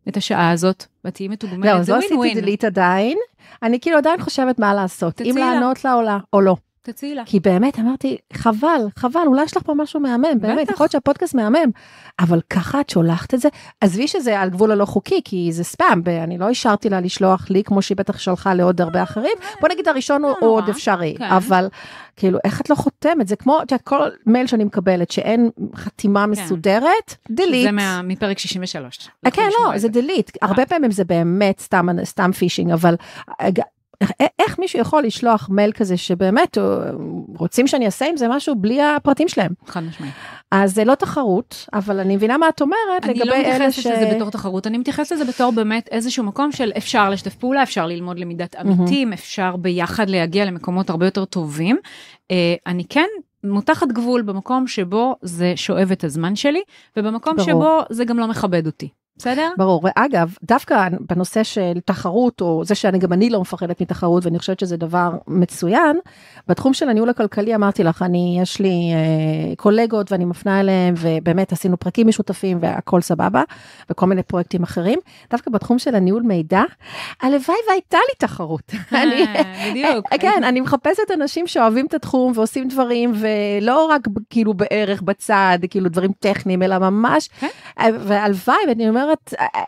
B: את השעה הזאת, ואת תהיי
A: זהו,
B: מתוגמלת,
A: אז
B: זה
A: לא עשיתי. דלית עדיין, אני כאילו עדיין חושבת מה לעשות, אם. לענות לה לא- או לא.
B: תציעי לה.
A: כי באמת אמרתי, חבל, חבל, אולי יש לך פה משהו מהמם, באמת. יכול להיות שהפודקאסט מהמם, אבל ככה את שולחת את זה, עזבי שזה על גבול הלא חוקי, כי זה ספאם, ואני לא אישרתי לה לשלוח לי, כמו שהיא בטח שלחה לעוד הרבה אחרים, בוא נגיד הראשון הוא עוד אפשרי,
B: כן.
A: אבל כאילו, איך את לא חותמת? זה כמו, את יודעת, כל מייל שאני מקבלת, שאין חתימה מסודרת, delete.
B: זה מפרק 63.
A: אה, כן, לא, זה דליט. הרבה פעמים זה באמת סתם, פישינג, אבל אה, איך- מישהו יכול לשלוח מייל כזה שבאמת אה, רוצים שאני אעשה עם זה משהו בלי הפרטים שלהם?
B: חד משמעית.
A: אז זה לא תחרות, אבל אני מבינה מה את אומרת
B: אני
A: לגבי
B: לא
A: אלה
B: מתייחסת
A: ש...
B: לזה בתור תחרות, אני מתייחסת לזה בתור באמת איזשהו מקום של אפשר לשתף פעולה, אפשר ללמוד למידת עמיתים, אפשר ביחד להגיע למקומות הרבה יותר טובים. אה, אני כן מותחת גבול במקום שבו זה שואב את הזמן שלי, ובמקום
A: ברור.
B: שבו זה גם לא מכבד אותי. בסדר?
A: ברור, ואגב, דווקא בנושא של תחרות, או זה שאני גם אני לא מפחדת מתחרות, ואני חושבת שזה דבר מצוין, בתחום של הניהול הכלכלי אמרתי לך, אני, יש לי אה, קולגות ואני מפנה אליהם, ובאמת עשינו פרקים משותפים והכל סבבה, וכל מיני פרויקטים אחרים. דווקא בתחום של הניהול מידע, הלוואי והייתה לי תחרות. אני,
B: אה, בדיוק.
A: כן, אני מחפשת אנשים שאוהבים את התחום ועושים דברים, ולא רק כאילו בערך בצד, כאילו דברים טכניים, אלא ממש,
B: כן.
A: והלוואי, ואני אומרת,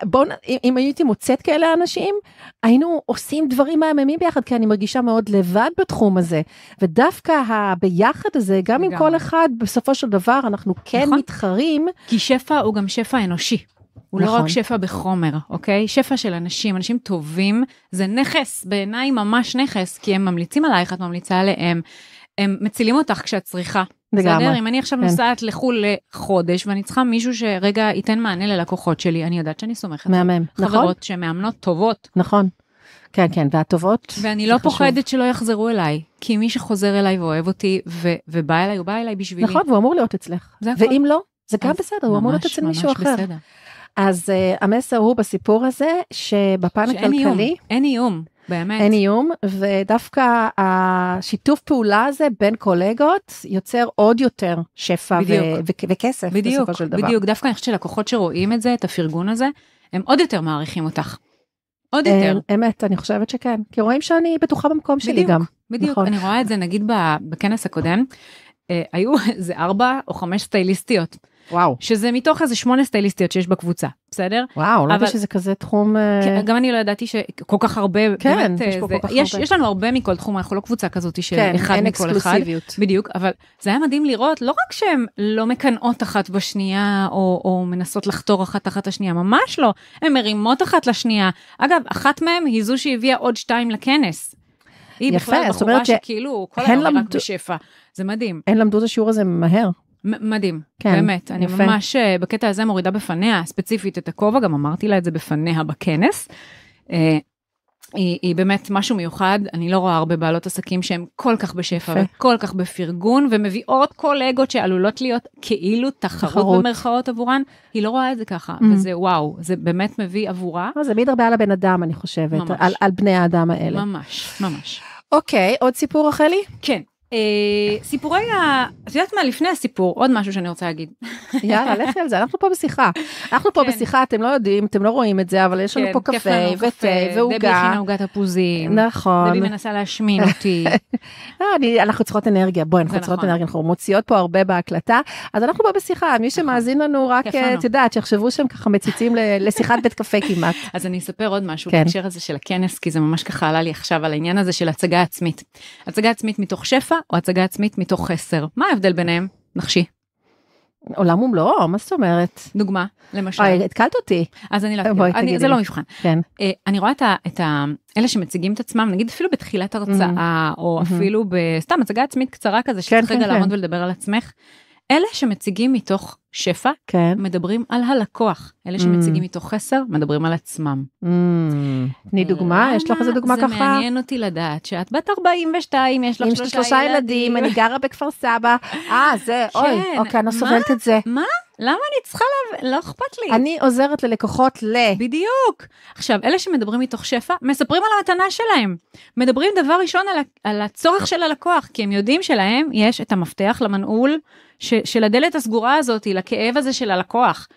A: בואו, נ- אם- אם הייתי מוצאת כאלה אנשים, היינו עושים דברים מהממים ביחד, כי אני מרגישה מאוד לבד בתחום הזה. ודווקא הביחד הזה, גם
B: לגמרי.
A: כל אחד, בסופו של דבר, אנחנו כן
B: נכון.
A: מתחרים,
B: כי שפע הוא גם שפע אנושי. הוא לא
A: נכון.
B: רק שפע בחומר, אוקיי? שפע של אנשים, אנשים טובים, זה נכס, בעיניי ממש נכס, כי הם ממליצים עלייך, את ממליצה עליהם, הם מצילים אותך כשאת צריכה.
A: לגמרי.
B: בסדר? אם אני עכשיו
A: כן.
B: נוסעת לחו"ל לחודש, ואני צריכה מישהו שרגע ייתן מענה ללקוחות שלי, אני יודעת שאני סומכת.
A: מהמם, נכון?
B: חברות שהן מאמנות טובות,
A: נכון. כן, כן, והטובות.
B: ואני לא
A: חשוב.
B: פוחדת שלא יחזרו אליי, כי מי שחוזר אליי ואוהב אותי, ו- ובא אליי, הוא בא אליי בשבילי.
A: נכון, והוא אמור להיות אצלך.
B: זה הכל.
A: ואם לא, זה גם בסדר, הוא אמור להיות אצל מישהו אחר.
B: בסדר.
A: אז uh, המסר הוא בסיפור הזה, שבפן
B: שאין איום,
A: הכלכלי
B: אין איום, באמת.
A: אין איום, ודווקא השיתוף פעולה הזה בין קולגות יוצר עוד יותר שפע ו-
B: בדיוק.
A: ו- וכסף
B: בדיוק,
A: בסופו של דבר.
B: בדיוק, דווקא אני חושבת שלקוחות שרואים את זה, את הפרגון הזה, הם עוד יותר מעריכים אותך. עוד
A: אה,
B: יותר.
A: אמת, אני חושבת שכן, כי רואים שאני בטוחה במקום שלי גם.
B: בדיוק,
A: נכון.
B: אני רואה את זה נגיד בכנס הקודם, אה, היו [LAUGHS] איזה ארבע או חמש סטייליסטיות,
A: וואו.
B: שזה מתוך איזה שמונה סטייליסטיות שיש בקבוצה, בסדר?
A: וואו, לא ידעתי שזה כזה תחום... אה,
B: כן, גם אני לא ידעתי שכל כך הרבה,
A: כן,
B: באמת,
A: יש
B: אה,
A: פה
B: זה-
A: כל כך
B: יש,
A: הרבה.
B: יש לנו הרבה מכל תחום, אנחנו לא קבוצה כזאת של
A: כן,
B: אחד מכל אחד. בדיוק, אבל זה היה מדהים לראות, לא רק שהן לא מקנאות אחת בשנייה, או, או מנסות לחתור אחת תחת השנייה, ממש לא, הן מרימות אחת לשנייה. אגב, אחת מהן היא זו שהביאה עוד שתיים לכנס. היא
A: יפה,
B: בכלל בחורה שכאילו, כל היום רק
A: למדו-
B: בשפע. זה מדהים,
A: הן למדו את השיעור הזה מהר.
B: מדהים,
A: כן,
B: באמת. אני
A: יפה.
B: ממש אה, בקטע הזה מורידה בפניה ספציפית את הכובע, גם אמרתי לה את זה בפניה בכנס. אה, היא, היא באמת משהו מיוחד, אני לא רואה הרבה בעלות עסקים שהן כל כך בשפע
A: יפה.
B: וכל כך בפרגון ומביאות קולגות שעלולות להיות כאילו תחרות,
A: תחרות.
B: במרכאות עבורן, היא לא רואה את זה ככה,
A: Mm.
B: וזה וואו, זה באמת מביא עבורה,
A: לא, זה מעיד הרבה על הבן אדם, אני חושבת,
B: ממש.
A: על, על בני האדם האלה.
B: ממש, ממש.
A: אוקיי, עוד סיפור רחלי?
B: כן. אה, סיפורי ה... את יודעת מה, לפני הסיפור, עוד משהו שאני רוצה להגיד.
A: יאללה, לכי על זה, אנחנו פה בשיחה. אנחנו פה
B: כן.
A: בשיחה, אתם לא יודעים, אתם לא רואים את זה, אבל יש לנו
B: כן,
A: פה קפה ותה
B: דבי
A: ועוגה.
B: הכינה עוגת תפוזים.
A: נכון.
B: דבי מנסה להשמין אותי. [LAUGHS]
A: אני, אנחנו צריכות אנרגיה, בואי, אנחנו צריכות
B: נכון.
A: אנרגיה, אנחנו מוציאות פה הרבה בהקלטה, אז אנחנו פה בשיחה, מי שמאזין לנו רק, אה. את יודעת, שיחשבו שהם ככה מציצים [LAUGHS] לשיחת בית קפה כמעט.
B: אז אני אספר עוד משהו
A: כן.
B: בהקשר הזה של הכנס, כי זה ממש ככה עלה לי עכשיו על העניין הזה של הצגה עצמית. הצגה עצמית מתוך שפע או הצגה עצמית מתוך חסר. מה ההבדל ביניהם? נחשי.
A: עולם ומלואו, מה זאת אומרת?
B: דוגמה, למשל.
A: אוי, התקלת אותי.
B: אז אני לא
A: בואי, תגידי
B: זה. לא מבחן.
A: כן.
B: אה, אני רואה את ה- את ה- אלה שמציגים את עצמם, נגיד אפילו בתחילת הרצאה, או
A: מהמם.
B: אפילו בסתם הצגה עצמית קצרה כזה,
A: כן,
B: שצריך רגע
A: כן,
B: לעמוד
A: כן.
B: ולדבר על עצמך. אלה שמציגים מתוך שפע,
A: כן.
B: מדברים על הלקוח. אלה שמציגים מתוך חסר, מדברים על עצמם.
A: Mm, תני דוגמה, יש לך איזה דוגמה
B: זה
A: ככה?
B: מעניין אותי לדעת שאת בת 42, יש לך שלושה,
A: שלושה ילדים, אני גרה בכפר סבא. אה, זה, [LAUGHS] אוי,
B: כן,
A: אוקיי, אני לא? סובלת את זה.
B: מה? למה אני צריכה לה... לא אכפת לי.
A: אני עוזרת ללקוחות ל...
B: בדיוק. עכשיו, אלה שמדברים מתוך שפע, מספרים על המתנה שלהם. מדברים דבר ראשון על, על הצורך של הלקוח, כי הם יודעים שלהם יש את המפתח למנעול ש, של הדלת הסגורה הזאת, לכאב הזה של הלקוח.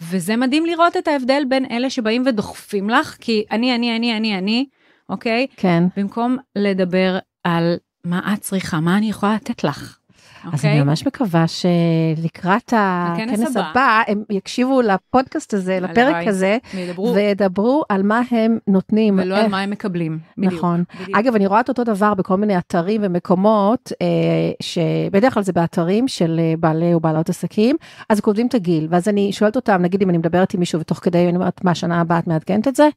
B: וזה מדהים לראות את ההבדל בין אלה שבאים ודוחפים לך, כי אני, אני, אני, אני, אני, אוקיי?
A: כן.
B: במקום לדבר על מה את צריכה, מה אני יכולה לתת לך.
A: אז
B: אוקיי?
A: אני ממש מקווה שלקראת
B: הכנס הבא.
A: הבא, הם יקשיבו לפודקאסט הזה, לפרק. הזה,
B: וידברו,
A: וידברו על מה הם נותנים.
B: ולא על מה הם מקבלים. בדיוק,
A: נכון.
B: בדיוק.
A: אגב, אני רואה את אותו דבר בכל מיני אתרים ומקומות, אה, שבדרך כלל זה באתרים של אה, בעלי או בעלות עסקים, אז כותבים את הגיל, ואז אני שואלת אותם, נגיד אם אני מדברת עם מישהו ותוך כדי אני אומרת, מה, שנה הבאה את מעדכנת את זה?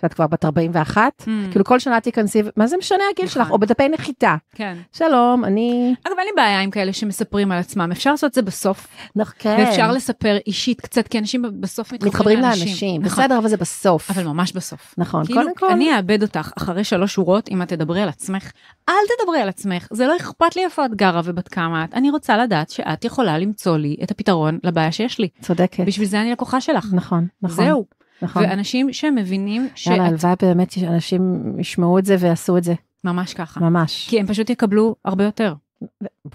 A: שאת כבר בת 41?
B: Mm,
A: כאילו כל שנה תיכנסי, מה זה משנה הגיל
B: נכון.
A: שלך? או בדפי נחיתה.
B: כן.
A: שלום, אני...
B: אגב, אין לי בעיה עם כאלה שמספרים על עצמם, אפשר לעשות את זה בסוף,
A: נח- כן.
B: ואפשר לספר אישית קצת, כי אנשים בסוף מתחברים
A: מתחברים
B: לאנשים.
A: לאנשים,
B: נכון.
A: בסדר, אבל זה בסוף.
B: אבל ממש בסוף.
A: נכון,
B: כאילו,
A: קודם כל,
B: אני אאבד אותך אחרי שלוש שורות אם את תדברי על עצמך. אל תדברי על עצמך, זה לא אכפת לי איפה את גרה ובת כמה את. אני רוצה לדעת שאת יכולה למצוא לי את הפתרון לבעיה שיש לי.
A: צודקת.
B: בשביל זה אני לקוחה שלך.
A: נכון, נכון.
B: זהו.
A: נכון.
B: ואנשים שמבינים
A: יאללה,
B: שאת
A: הלוואי באמת שאנשים ישמעו את זה ויעשו את זה,
B: ממש ככה.
A: ממש.
B: כי הם פשוט יקבלו הרבה יותר.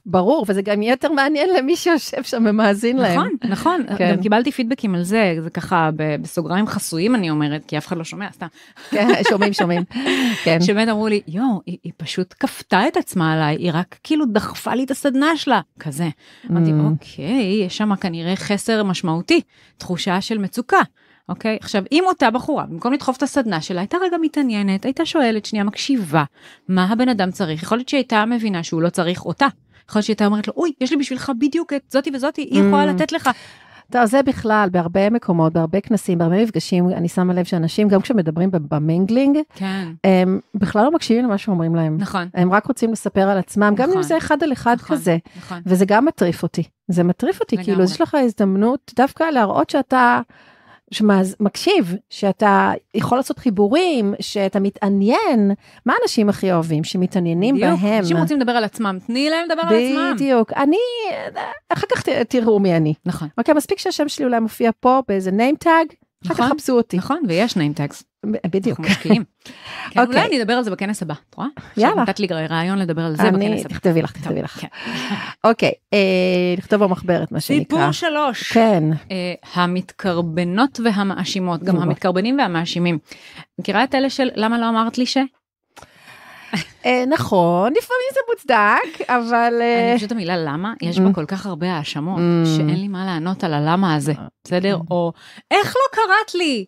A: ברור, וזה גם יהיה יותר מעניין למי שיושב שם ומאזין להם.
B: נכון, נכון. [LAUGHS]
A: כן.
B: גם קיבלתי פידבקים על זה, זה ככה בסוגריים חסויים אני אומרת, כי אף אחד לא שומע, סתם.
A: כן, [LAUGHS] שומעים, שומעים. כן.
B: שבאמת אמרו לי, יואו, היא, היא פשוט כפתה את עצמה עליי, היא רק כאילו דחפה לי את הסדנה שלה, כזה. אמרתי,
A: Mm.
B: אוקיי, יש שם כנראה חסר משמעותי, תחושה של מצוקה. אוקיי, עכשיו אם אותה בחורה במקום לדחוף את הסדנה שלה הייתה רגע מתעניינת, הייתה שואלת שנייה מקשיבה מה הבן אדם צריך, יכול להיות שהייתה מבינה שהוא לא צריך אותה. יכול להיות שהייתה אומרת לו, אוי, יש לי בשבילך בדיוק את זאתי וזאתי, היא יכולה
A: Mm.
B: לתת לך.
A: טוב, זה בכלל, בהרבה מקומות, בהרבה כנסים, בהרבה מפגשים, אני שמה לב שאנשים, גם כשמדברים במינגלינג,
B: כן,
A: הם בכלל לא מקשיבים למה שאומרים להם.
B: נכון,
A: הם רק רוצים לספר על עצמם, גם
B: נכון.
A: אם זה אחד על אחד
B: נכון,
A: כזה.
B: נכון.
A: וזה גם מטריף אותי. זה מטריף אותי,
B: לגמרי.
A: כאילו, יש לך הזדמנות דווקא להראות שאתה... שמקשיב, שאתה יכול לעשות חיבורים, שאתה מתעניין, מה האנשים הכי אוהבים? שמתעניינים
B: בדיוק,
A: בהם.
B: אנשים רוצים לדבר על עצמם, תני להם לדבר על עצמם.
A: בדיוק. אני, אחר כך ת- תראו מי אני.
B: נכון,
A: אוקיי, מספיק שהשם שלי אולי מופיע פה באיזה name tag, אחר כך
B: נכון.
A: חפשו אותי.
B: נכון, ויש name tags,
A: בדיוק.
B: אנחנו משקיעים. [LAUGHS] כן,
A: אוקיי.
B: אולי אני אדבר על זה בכנס הבא, את רואה? [LAUGHS]
A: יאללה.
B: נתת לי רעיון לדבר על זה
A: אני,
B: בכנס הבא.
A: תכתבי לך, תכתבי לך.
B: כן. [LAUGHS]
A: אוקיי, אה, נכתוב במחברת, מה שנקרא.
B: סיפור שלוש.
A: כן.
B: אה, המתקרבנות והמאשימות, גם. המתקרבנים והמאשימים. מכירה את אלה של למה לא אמרת לי ש?
A: אה, נכון, לפעמים זה מוצדק, אבל... אה,
B: אני פשוט המילה למה, יש. בה כל כך הרבה האשמות. שאין לי מה לענות על הלמה הזה, בסדר? או איך לא קראת לי?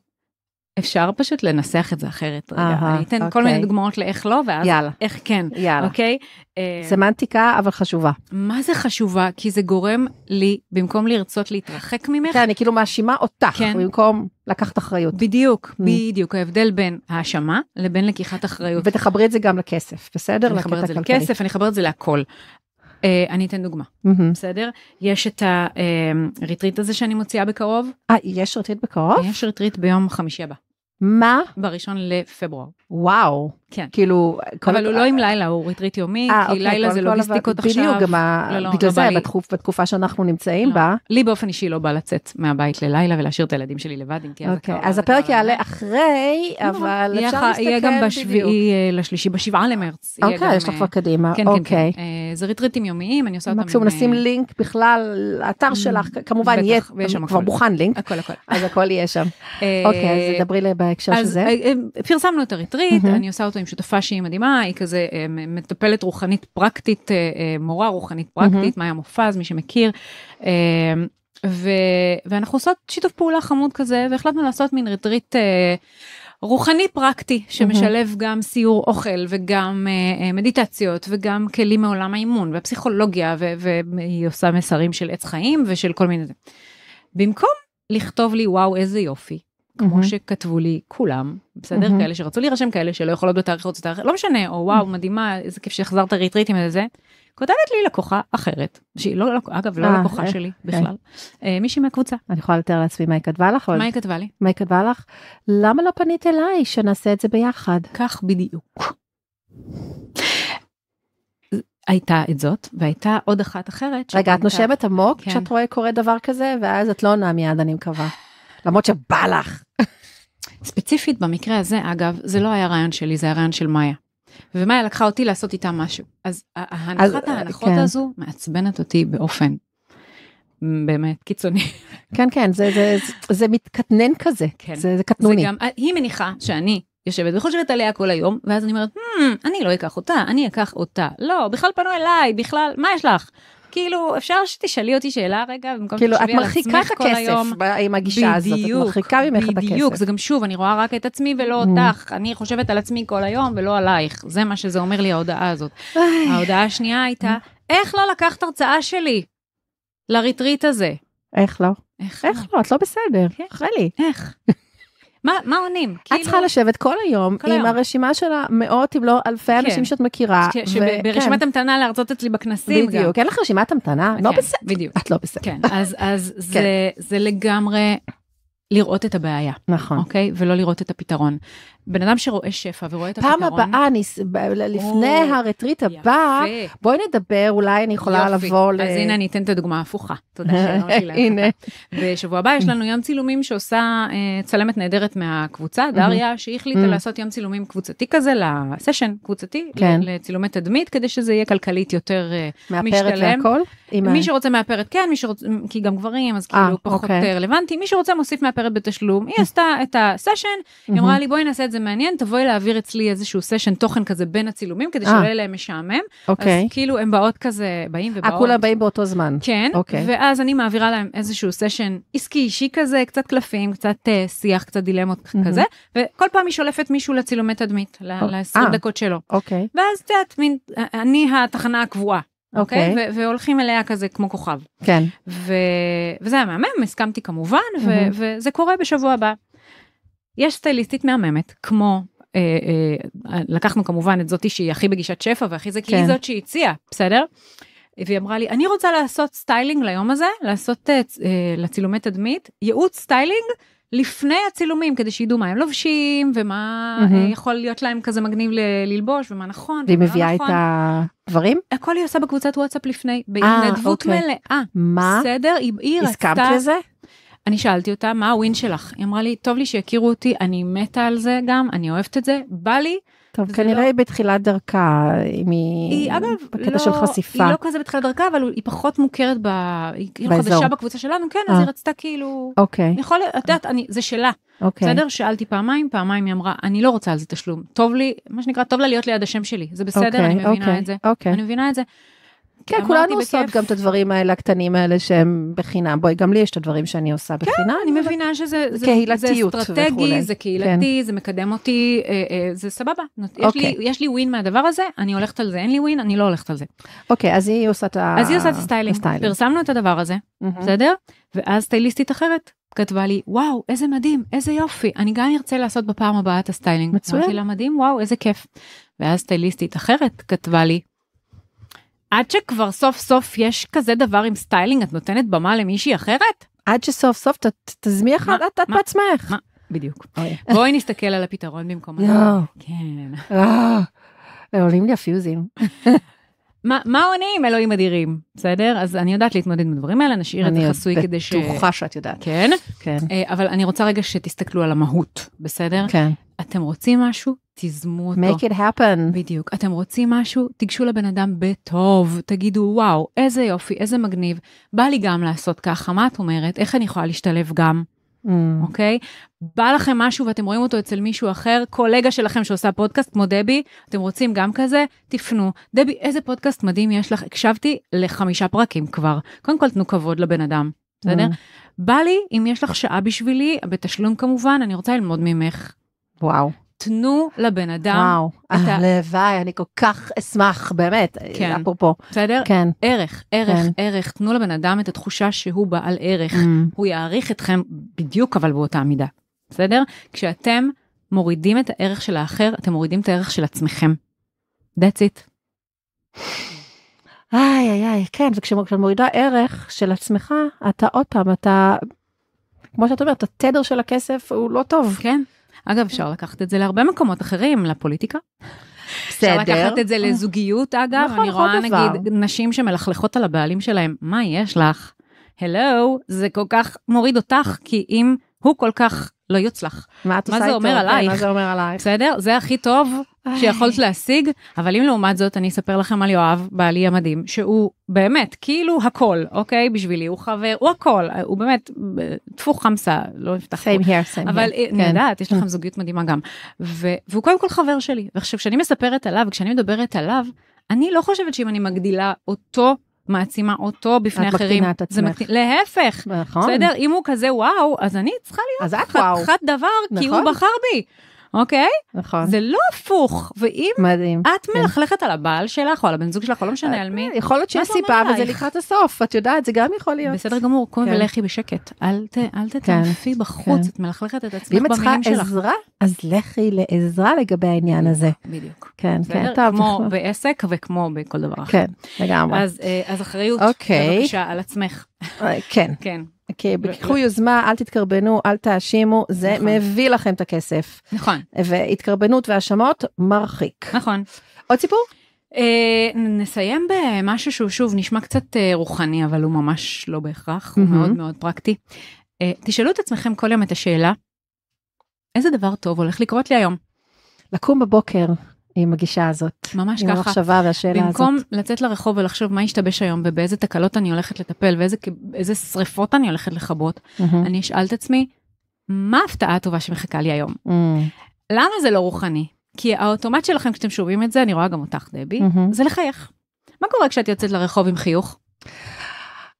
B: אפשר פשוט לנסח את זה אחרת רגע.
A: אהה,
B: אני אתן כל
A: אוקיי.
B: מיני דוגמאות לאיך לא, ואז
A: יאללה,
B: איך כן,
A: יאללה.
B: אוקיי? אה,
A: סמנטיקה, אבל חשובה.
B: מה זה חשובה? כי זה גורם לי, במקום לרצות להתרחק ממך,
A: כן, אני כאילו מאשימה אותך,
B: כן.
A: במקום לקחת אחריות.
B: בדיוק,
A: Mm.
B: בדיוק, ההבדל בין האשמה לבין לקיחת אחריות.
A: ותחברי את זה גם לכסף, בסדר?
B: אני אחבר את זה
A: הכלכלי.
B: לכסף, אני אחבר את זה להכל. אה, אני אתן דוגמה,
A: מהמם.
B: בסדר? יש את הריטריט הזה שאני מוציאה בקרוב,
A: אה, יש רטריט בקרוב?
B: יש ריטריט ביום חמישי הבא,
A: מה?
B: בראשון לפברואר.
A: וואו.
B: כן.
A: כאילו...
B: אבל הוא לא עם לילה, הוא ריטריט יומי,
A: אה,
B: כי
A: אוקיי,
B: לילה זה לוגיסטיקות עכשיו.
A: בדיוק, גם
B: לא, לא,
A: בגלל זה, בתקופה שאנחנו נמצאים
B: לא.
A: בה.
B: לי באופן אישי לא בא לצאת מהבית ללילה ולהשאיר את הילדים שלי לבד, אם תהיה אזעקה
A: אז הפרק יעלה. אחרי, אבל אפשר להסתכל
B: יהיה גם
A: בדיוק.
B: בשביעי אה, לשלישי, בשבעה למרץ.
A: אוקיי, יש לך
B: אה,
A: כבר קדימה.
B: כן, כן, כן.
A: אוקיי.
B: אה, זה ריטריטים יומיים, אני עושה אותם
A: מקסימום נשים
B: אה,
A: לינק בכלל לאתר שלך, כמובן יהיה כבר. מוכן לינק,
B: הכל הכל.
A: אז הכל יהיה שם.
B: אה,
A: אוקיי, אז דברי בהקשר של זה.
B: אה, אה, פרסמנו את הריטריט. אני עושה אותו עם שותפה שהיא מדהימה, היא כזה אה, מטפלת רוחנית פרקטית, אה, אה, מורה רוחנית פרקטית, מאיה מופז, מי שמכיר. ו- ואנחנו עושות שיתוף פעולה חמוד כזה, והחלטנו לעשות מין ריטריט אה, רוחני פרקטי, שמשלב גם סיור אוכל וגם אה, מדיטציות וגם כלים מעולם האימון והפסיכולוגיה, ו- והיא עושה מסרים של עץ חיים ושל כל מיני זה. במקום לכתוב לי וואו איזה יופי, כמו
A: מהמם.
B: שכתבו לי כולם, בסדר?
A: מהמם.
B: כאלה שרצו להירשם, כאלה שלא יכולות בתאריך, רוצות תאריך, לא משנה, או וואו, מדהימה, איזה כיף שהחזרת ריטריטים וזה. כותבת לי לקוחה אחרת, שהיא לא, לקוח- אגב, לא
A: אה,
B: לקוחה
A: אה,
B: שלי בכלל, אה, מישהי מהקבוצה.
A: אני יכולה לתאר לעצמי מה היא כתבה לך,
B: מה היא כתבה לי?
A: מה היא כתבה לך? למה לא פנית אליי שנעשה את זה ביחד?
B: כך בדיוק. הייתה את זאת, והייתה עוד אחת אחרת.
A: רגע, את נושמת עמוק
B: כן.
A: כשאת רואה קורה דבר כזה, ואז את לא עונה מיד, אני מקווה. למרות שבא לך.
B: ספציפית במקרה הזה, אגב, זה לא היה רעיון שלי, זה היה רעיון של מאיה. ומאיה לקחה אותי לעשות איתה משהו. אז ה- ההנחת
A: אה,
B: ההנחות
A: כן.
B: הזו מעצבנת אותי באופן באמת קיצוני.
A: כן, כן, זה, זה, זה, זה מתקטנן כזה.
B: כן.
A: זה, זה
B: זה
A: קטנוני.
B: גם, היא מניחה שאני יושבת וחושבת עליה כל היום, ואז אני אומרת, hmm, אני לא אקח אותה, אני אקח אותה. לא, בכלל פנו אליי, בכלל, מה יש לך? כאילו, אפשר שתשאלי אותי שאלה רגע, במקום
A: כאילו, את מרחיקה את. הכסף ב- עם הגישה הזאת, את
B: בדיוק,
A: מרחיקה ממך את הכסף.
B: בדיוק, זה גם שוב, אני רואה רק את עצמי ולא
A: Mm.
B: אותך, אני חושבת על עצמי כל היום ולא עלייך, זה מה שזה אומר לי ההודעה הזאת. ההודעה השנייה הייתה, איך לא לקחת הרצאה שלי לריטריט הזה?
A: איך לא?
B: איך?
A: איך לא? את לא בסדר.
B: כן.
A: רחלי.
B: איך? [LAUGHS] מה, מה עונים?
A: את צריכה לשבת כל היום
B: כל
A: עם
B: היום.
A: הרשימה של המאות אם לא אלפי
B: כן.
A: אנשים שאת מכירה. ו-
B: שברשימת
A: כן,
B: המתנה להרצות אצלי בכנסים גם.
A: בדיוק, אין לך רשימת המתנה? לא
B: כן,
A: בסדר.
B: בדיוק.
A: את לא בסדר.
B: כן, אז, אז [LAUGHS] זה, זה לגמרי לראות את הבעיה,
A: נכון.
B: אוקיי? ולא לראות את הפתרון. בן אדם שרואה שפע ורואה את
A: פעם
B: הפתרון...
A: הבאה, ניס- לפני
B: או,
A: הרטריט הבא,
B: יפה.
A: בואי נדבר, אולי אני יכולה
B: יופי.
A: לבוא ל...
B: אז הנה אני אתן את הדוגמה ההפוכה. תודה שהרמת לי להפך. [LAUGHS]
A: הנה.
B: בשבוע הבא יש לנו יום צילומים שעושה אה, צלמת נהדרת מהקבוצה, דריה, שהחליטה. לעשות יום צילומים קבוצתי כזה, לסשן קבוצתי,
A: כן.
B: לצילומי תדמית, כדי שזה יהיה כלכלית יותר אה,
A: מאפרת
B: משתלם.
A: והכל? עם ה-
B: מי שרוצה מאפרת כן, מי שרוצה, כי גם גברים, אז
A: אה,
B: כאילו פחות
A: אוקיי.
B: אה, רלוונטי. מי שרוצה מוסיף מאפרת בתשלום, היא עשתה את הסשן, היא אמרה לי בואי נעשה את זה מעניין, תבואי להעביר אצלי איזשהו סשן תוכן כזה בין הצילומים, כדי
A: אה.
B: שלא יהיה להם משעמם. אז
A: אוקיי.
B: כאילו הם באות כזה, באים ובאות.
A: אה, כולם באים באותו זמן.
B: כן,
A: אוקיי.
B: ואז אני מעבירה להם איזשהו סשן עסקי אישי כזה, קצת קלפים, קצת אה, שיח, קצת דילמות. כזה, וכל פעם היא שולפת מישהו לצילומי תדמית,
A: אה.
B: ל-20 דקות שלו.
A: אוקיי.
B: ואז את יודעת, אני התחנה הקבועה.
A: אוקיי.
B: אוקיי? ו- והולכים אליה כזה כמו כוכב.
A: כן.
B: ו- וזה היה מהמם, הסכמתי כמובן, ו-
A: מהמם.
B: וזה קורה בשבוע הבא. יש סטייליסטית מהממת, כמו, אה, אה, לקחנו כמובן את זאתי שהיא הכי בגישת שפע והכי זה, כי היא
A: כן.
B: זאת שהציעה, בסדר? והיא אמרה לי, אני רוצה לעשות סטיילינג ליום הזה, לעשות אה, אה, לצילומי תדמית, ייעוץ סטיילינג לפני הצילומים, כדי שידעו מה הם לובשים, ומה
A: מהמם.
B: אה, יכול להיות להם כזה מגניב ל- ללבוש, ומה נכון,
A: והיא
B: לא
A: מביאה את
B: נכון.
A: הדברים?
B: הכל היא עושה בקבוצת וואטסאפ לפני, בהתנדבות
A: אוקיי.
B: מלאה.
A: מה?
B: בסדר? היא, היא
A: הסכמת
B: רצתה...
A: לזה?
B: אני שאלתי אותה, מה הווין שלך? היא אמרה לי, טוב לי שיכירו אותי, אני מתה על זה גם, אני אוהבת את זה, בא לי.
A: טוב, כנראה
B: לא-
A: היא בתחילת דרכה, אם היא...
B: היא, אגב,
A: בקטע
B: לא,
A: של חשיפה.
B: היא לא כזה בתחילת דרכה, אבל היא פחות מוכרת ב... היא כאילו
A: באזור.
B: חדשה בקבוצה שלנו, כן, אז
A: אה.
B: היא רצתה כאילו...
A: אוקיי,
B: יכול להיות, את יודעת, אני- זה שלה,
A: אוקיי.
B: בסדר? שאלתי פעמיים, פעמיים היא אמרה, אני לא רוצה על זה תשלום. טוב לי, מה שנקרא, טוב לה להיות ליד השם שלי, זה בסדר,
A: אוקיי,
B: אני מבינה
A: אוקיי,
B: את זה.
A: אוקיי.
B: אני מבינה את זה.
A: כן,
B: אמרתי
A: כולנו עושות
B: בכיף.
A: גם את הדברים האלה, הקטנים האלה שהם בחינם. בואי, גם לי יש את הדברים שאני עושה בחינם.
B: כן, אני מבינה שזה זה,
A: קהילתיות
B: זה
A: וכולי.
B: אסטרטגי, זה קהילתי, זה מקדם אותי, אה, אה, זה סבבה. יש,
A: אוקיי.
B: לי, יש לי win מהדבר הזה, אני הולכת על זה, אין לי win, אני לא הולכת על זה.
A: אוקיי, אז היא עושה את ה...
B: אז היא עושה את הסטיילינג. פרסמנו את הדבר הזה. בסדר? ואז סטייליסטית אחרת כתבה לי, וואו, איזה מדהים, איזה יופי, אני גם ארצה לעשות בפעם הבאה את הסטיילינג.
A: מצוין.
B: אמרתי לה, מדהים, וואו, איזה כיף. ואז סטייליסטית אחרת כתבה לי, עד שכבר סוף סוף יש כזה דבר עם סטיילינג, את נותנת במה למישהי אחרת?
A: עד שסוף סוף
B: תיזמי?
A: את? בעצמך.
B: בדיוק. בואי נסתכל על הפתרון במקום הזה.
A: יואו.
B: כן.
A: אה, עולים לי הפיוזים.
B: מה מה עונים אלוהים אדירים, בסדר? אז אני יודעת להתמודד עם הדברים האלה, נשאיר את זה חסוי כדי ש...
A: אני בטוחה שאת יודעת.
B: כן,
A: כן,
B: אה, אבל אני רוצה רגע שתסתכלו על המהות, בסדר?
A: כן.
B: אתם רוצים משהו, תיזמו אותו.
A: make it happen.
B: בדיוק. אתם רוצים משהו, תיגשו לבן אדם בטוב, תגידו, וואו, איזה יופי, איזה מגניב, בא לי גם לעשות ככה, מה את אומרת? איך אני יכולה להשתלב גם. אוקיי? בא לכם משהו ואתם רואים אותו אצל מישהו אחר, קולגה שלכם שעושה פודקאסט כמו דבי, אתם רוצים גם כזה, תפנו. דבי, איזה פודקאסט מדהים יש לך, הקשבתי לחמישה פרקים כבר. קודם כל תנו כבוד לבן אדם, בסדר?
A: Mm.
B: בא לי, אם יש לך שעה בשבילי, בתשלום כמובן, אני רוצה ללמוד ממך.
A: וואו,
B: תנו לבן אדם,
A: וואו. הלוואי, אני כל כך אשמח, באמת.
B: כן.
A: אפרופו.
B: בסדר?
A: כן.
B: ערך, ערך,
A: כן.
B: ערך. תנו לבן אדם את התחושה שהוא בעל ערך.
A: Mm.
B: הוא יעריך אתכם בדיוק אבל באותה מידה, בסדר? כשאתם מורידים את הערך של האחר, אתם מורידים את הערך של עצמכם. That's it.
A: איי איי איי, כן, וכשאת מורידה ערך של עצמך, אתה עוד פעם, אתה, כמו שאת אומרת, התדר של הכסף הוא לא טוב.
B: כן. אגב, אפשר לקחת את זה להרבה מקומות אחרים, לפוליטיקה. אפשר לקחת את זה לזוגיות, אגב.
A: נכון,
B: אני רואה
A: דבר.
B: נגיד נשים שמלכלכות על הבעלים שלהם, מה יש לך? הלו, זה כל כך מוריד אותך, כי אם הוא כל כך לא יוצלח.
A: מה את
B: מה
A: עושה
B: זה
A: איתו?
B: אומר
A: כן,
B: עלייך?
A: מה זה אומר עלייך?
B: בסדר? זה הכי טוב שיכולת להשיג, אבל אם לעומת זאת אני אספר לכם על יואב, בעלי המדהים, שהוא באמת כאילו הכל, אוקיי? בשבילי, הוא חבר, הוא הכל, הוא באמת, טפו חמסה, לא נפתח
A: same here, same
B: אבל. אני
A: כן.
B: יודעת, יש לכם זוגיות מדהימה גם. והוא קודם כל חבר שלי. ועכשיו, כשאני מספרת עליו, כשאני מדברת עליו, אני לא חושבת שאם אני מגדילה אותו, מעצימה אותו בפני
A: את
B: אחרים.
A: מקטינה את עצמך.
B: מקטין- להפך.
A: נכון.
B: בסדר? אם הוא כזה וואו, אז אני צריכה
A: אז
B: להיות
A: את וואו.
B: חתיכת דבר, כי הוא
A: נכון.
B: בחר בי. אוקיי?
A: נכון.
B: זה לא הפוך. ואם
A: מדהים.
B: את
A: כן.
B: מלכלכת על הבעל שלך, או על הבן זוג שלך, או לא משנה על מי,
A: יכול להיות שיש סיבה וזה? לקראת הסוף, את יודעת, זה גם יכול להיות.
B: בסדר גמור, קומי
A: כן.
B: ולכי בשקט. אל ת- אל תטנפי בחוץ, את מלכלכת את עצמך
A: ואם את צריכה
B: במילים שלך.
A: עזרה, אז לכי לעזרה לגבי העניין הזה.
B: בדיוק.
A: כן, כן,
B: בסדר?
A: טוב.
B: כמו. בעסק וכמו בכל דבר אחר.
A: כן, לגמרי.
B: אז, אה, אז אחריות,
A: אוקיי.
B: בבקשה, על עצמך.
A: אה, כן,
B: כן,
A: כי קחו יוזמה, אל תתקרבנו, אל תאשימו, זה
B: נכון.
A: מביא לכם את הכסף.
B: נכון,
A: והתקרבנות והאשמות מרחיק.
B: נכון.
A: עוד סיפור?
B: אה, נסיים במשהו שהוא שוב נשמע קצת אה, רוחני, אבל הוא ממש לא בהכרח, הוא
A: מהמם.
B: מאוד מאוד פרקטי. אה, תשאלו את עצמכם כל יום את השאלה, איזה דבר טוב הולך לקרות לי היום?
A: לקום בבוקר עם הגישה הזאת.
B: ממש
A: עם
B: ככה.
A: המחשבה והשאלה הזאת.
B: במקום לצאת לרחוב ולחשוב מה ישתבש היום ובאיזה תקלות אני הולכת לטפל ואיזה שריפות אני הולכת לכבות,
A: מהמם.
B: אני אשאל את עצמי, מה ההפתעה הטובה שמחכה לי היום?
A: מהמם.
B: למה זה לא רוחני? כי האוטומט שלכם כשאתם שומעים את זה, אני רואה גם אותך דבי,
A: מהמם.
B: זה לחייך. מה קורה כשאת יוצאת לרחוב עם חיוך?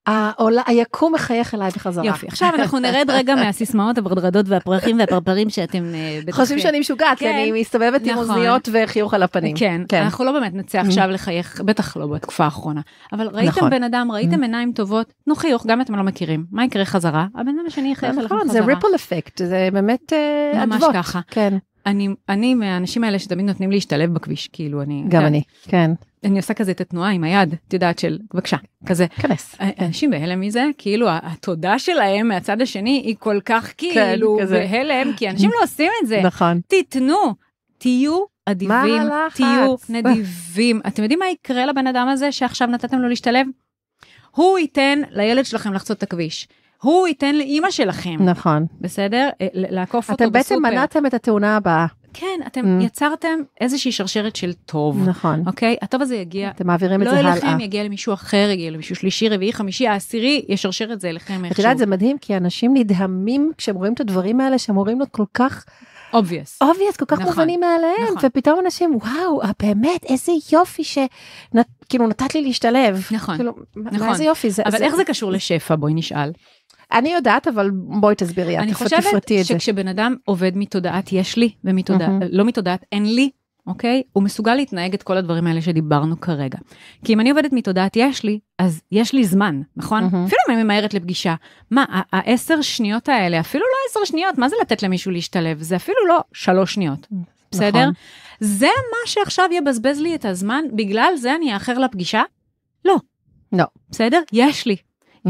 A: העולה- היקום מחייך אליי בחזרה.
B: יופי, עכשיו אנחנו נרד רגע מהסיסמאות הברדרדות והפרחים והפרפרים שאתם אה.
A: חושבים שאני משוגעת, כי
B: כן.
A: אני מסתובבת עם
B: נכון.
A: אוזניות וחיוך על הפנים.
B: כן,
A: כן.
B: אנחנו לא באמת נצא עכשיו לחייך, בטח לא בתקופה האחרונה. אבל ראיתם
A: נכון.
B: בן אדם, ראיתם עיניים טובות, תנו חיוך, גם אם אתם לא מכירים. מה יקרה חזרה? הבן אדם השני יחייך אליכם
A: נכון, זה
B: חזרה.
A: ריפל אפקט, זה באמת אה,
B: ממש
A: אדוות.
B: ככה.
A: כן,
B: אני, אני מהאנשים האלה שתמיד נותנים להשתלב בכביש, כאילו אני...
A: גם
B: כן,
A: אני, כן.
B: אני עושה כזה את התנועה עם היד, את יודעת, של בבקשה, כזה.
A: כנס.
B: אנשים בהלם מזה, כאילו התודה שלהם מהצד השני היא כל כך כאילו
A: כזה.
B: בהלם, כי אנשים לא עושים את זה.
A: נכון.
B: תיתנו, תהיו אדיבים? תהיו נדיבים. אתם יודעים מה יקרה לבן אדם הזה שעכשיו נתתם לו להשתלב? הוא ייתן לילד שלכם לחצות את הכביש. הוא ייתן לאימא שלכם,
A: נכון.
B: בסדר? אה, לעקוף אותו
A: אתם בעצם
B: בסופר.
A: מנעתם את התאונה הבאה.
B: כן, אתם
A: Mm.
B: יצרתם איזושהי שרשרת של טוב,
A: נכון.
B: אוקיי? הטוב הזה יגיע
A: אתם מעבירים את
B: לא
A: זה הלאה.
B: אליכם, יגיע למישהו אחר, יגיע למישהו שלישי, רביעי, חמישי, העשירי, ישרשר את זה אליכם
A: את
B: איכשהו.
A: יודעת, זה מדהים, כי אנשים נדהמים כשהם רואים את הדברים האלה שאמורים להיות כל כך
B: obvious.
A: obvious, כל כך
B: נכון,
A: מובנים מאליהם,
B: נכון.
A: ופתאום אנשים, וואו, אה, באמת, איזה יופי שכאילו נתת לי להשתלב.
B: נכון,
A: כאילו,
B: נכון.
A: איזה יופי זה.
B: אבל איך זה קשור לשפע? בואי נשאל.
A: אני יודעת, אבל בואי תסבירי,
B: אני
A: את
B: חושבת
A: תפרטי את זה.
B: שכשבן אדם עובד מתודעת יש לי, ומתודעת,
A: מהמם.
B: לא מתודעת אין לי, אוקיי? הוא מסוגל להתנהג את כל הדברים האלה שדיברנו כרגע. כי אם אני עובדת מתודעת יש לי, אז יש לי זמן, נכון?
A: מהמם.
B: אפילו אם אני ממהרת לפגישה. מה, העשר שניות האלה, אפילו לא עשר שניות, מה זה לתת למישהו להשתלב? זה אפילו לא שלוש שניות. בסדר?
A: נכון.
B: זה מה שעכשיו יבזבז לי את הזמן, בגלל זה אני אאחר לפגישה? לא.
A: לא.
B: בסדר? יש לי.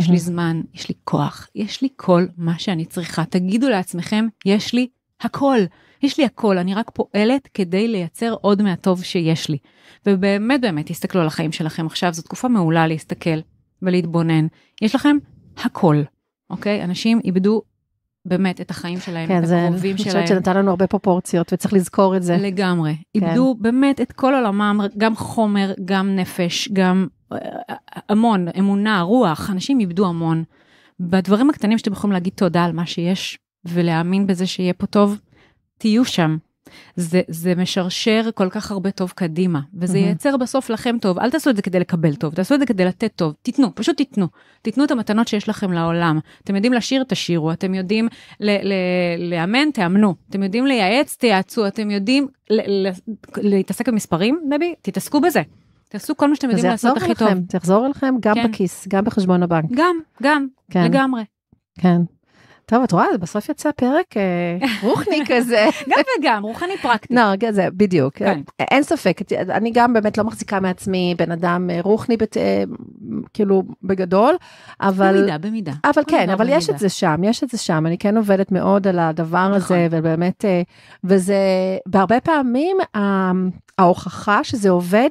B: יש. לי זמן, יש לי כוח, יש לי כל מה שאני צריכה. תגידו לעצמכם, יש לי הכל. יש לי הכל, אני רק פועלת כדי לייצר עוד מהטוב שיש לי. ובאמת באמת, תסתכלו על החיים שלכם עכשיו, זו תקופה מעולה להסתכל ולהתבונן. יש לכם הכל, אוקיי? אנשים איבדו באמת את החיים שלהם,
A: כן,
B: את
A: זה,
B: הקרובים
A: אני
B: שלהם.
A: חושבת שנתן לנו הרבה פרופורציות, וצריך לזכור את זה.
B: לגמרי. איבדו באמת את כל עולמם, גם חומר, גם נפש, גם המון, אמונה, רוח, אנשים איבדו המון. בדברים הקטנים שאתם יכולים להגיד תודה על מה שיש, ולהאמין בזה שיהיה פה טוב, תהיו שם. זה, זה משרשר כל כך הרבה טוב קדימה, וזה
A: מהמם.
B: ייצר בסוף לכם טוב. אל תעשו את זה כדי לקבל טוב, תעשו את זה כדי לתת טוב. תיתנו, פשוט תיתנו. תיתנו את המתנות שיש לכם לעולם. אתם יודעים לשיר, תשירו. אתם יודעים ל- ל- לאמן, תאמנו. אתם יודעים לייעץ, תייעצו. אתם יודעים ל- ל- להתעסק במספרים, דבי? תתעסקו בזה. תעשו כל מה שאתם יודעים לעשות הכי טוב.
A: זה יחזור אליכם גם
B: כן.
A: בכיס, גם בחשבון הבנק.
B: גם, גם,
A: כן,
B: לגמרי.
A: כן. טוב, את רואה, בסוף יצא פרק אה, [LAUGHS] רוחני כזה.
B: גם וגם, רוחני פרקטי.
A: לא, זה בדיוק,
B: כן.
A: אין ספק, אני גם באמת לא מחזיקה מעצמי בן אדם אה, רוחני, בת- אה, כאילו בגדול, אבל...
B: במידה, במידה.
A: אבל כן, אבל יש. את זה שם, יש את זה שם, אני כן עובדת מאוד על הדבר
B: נכון.
A: הזה, ובאמת, אה, וזה, בהרבה פעמים ההוכחה שזה עובד,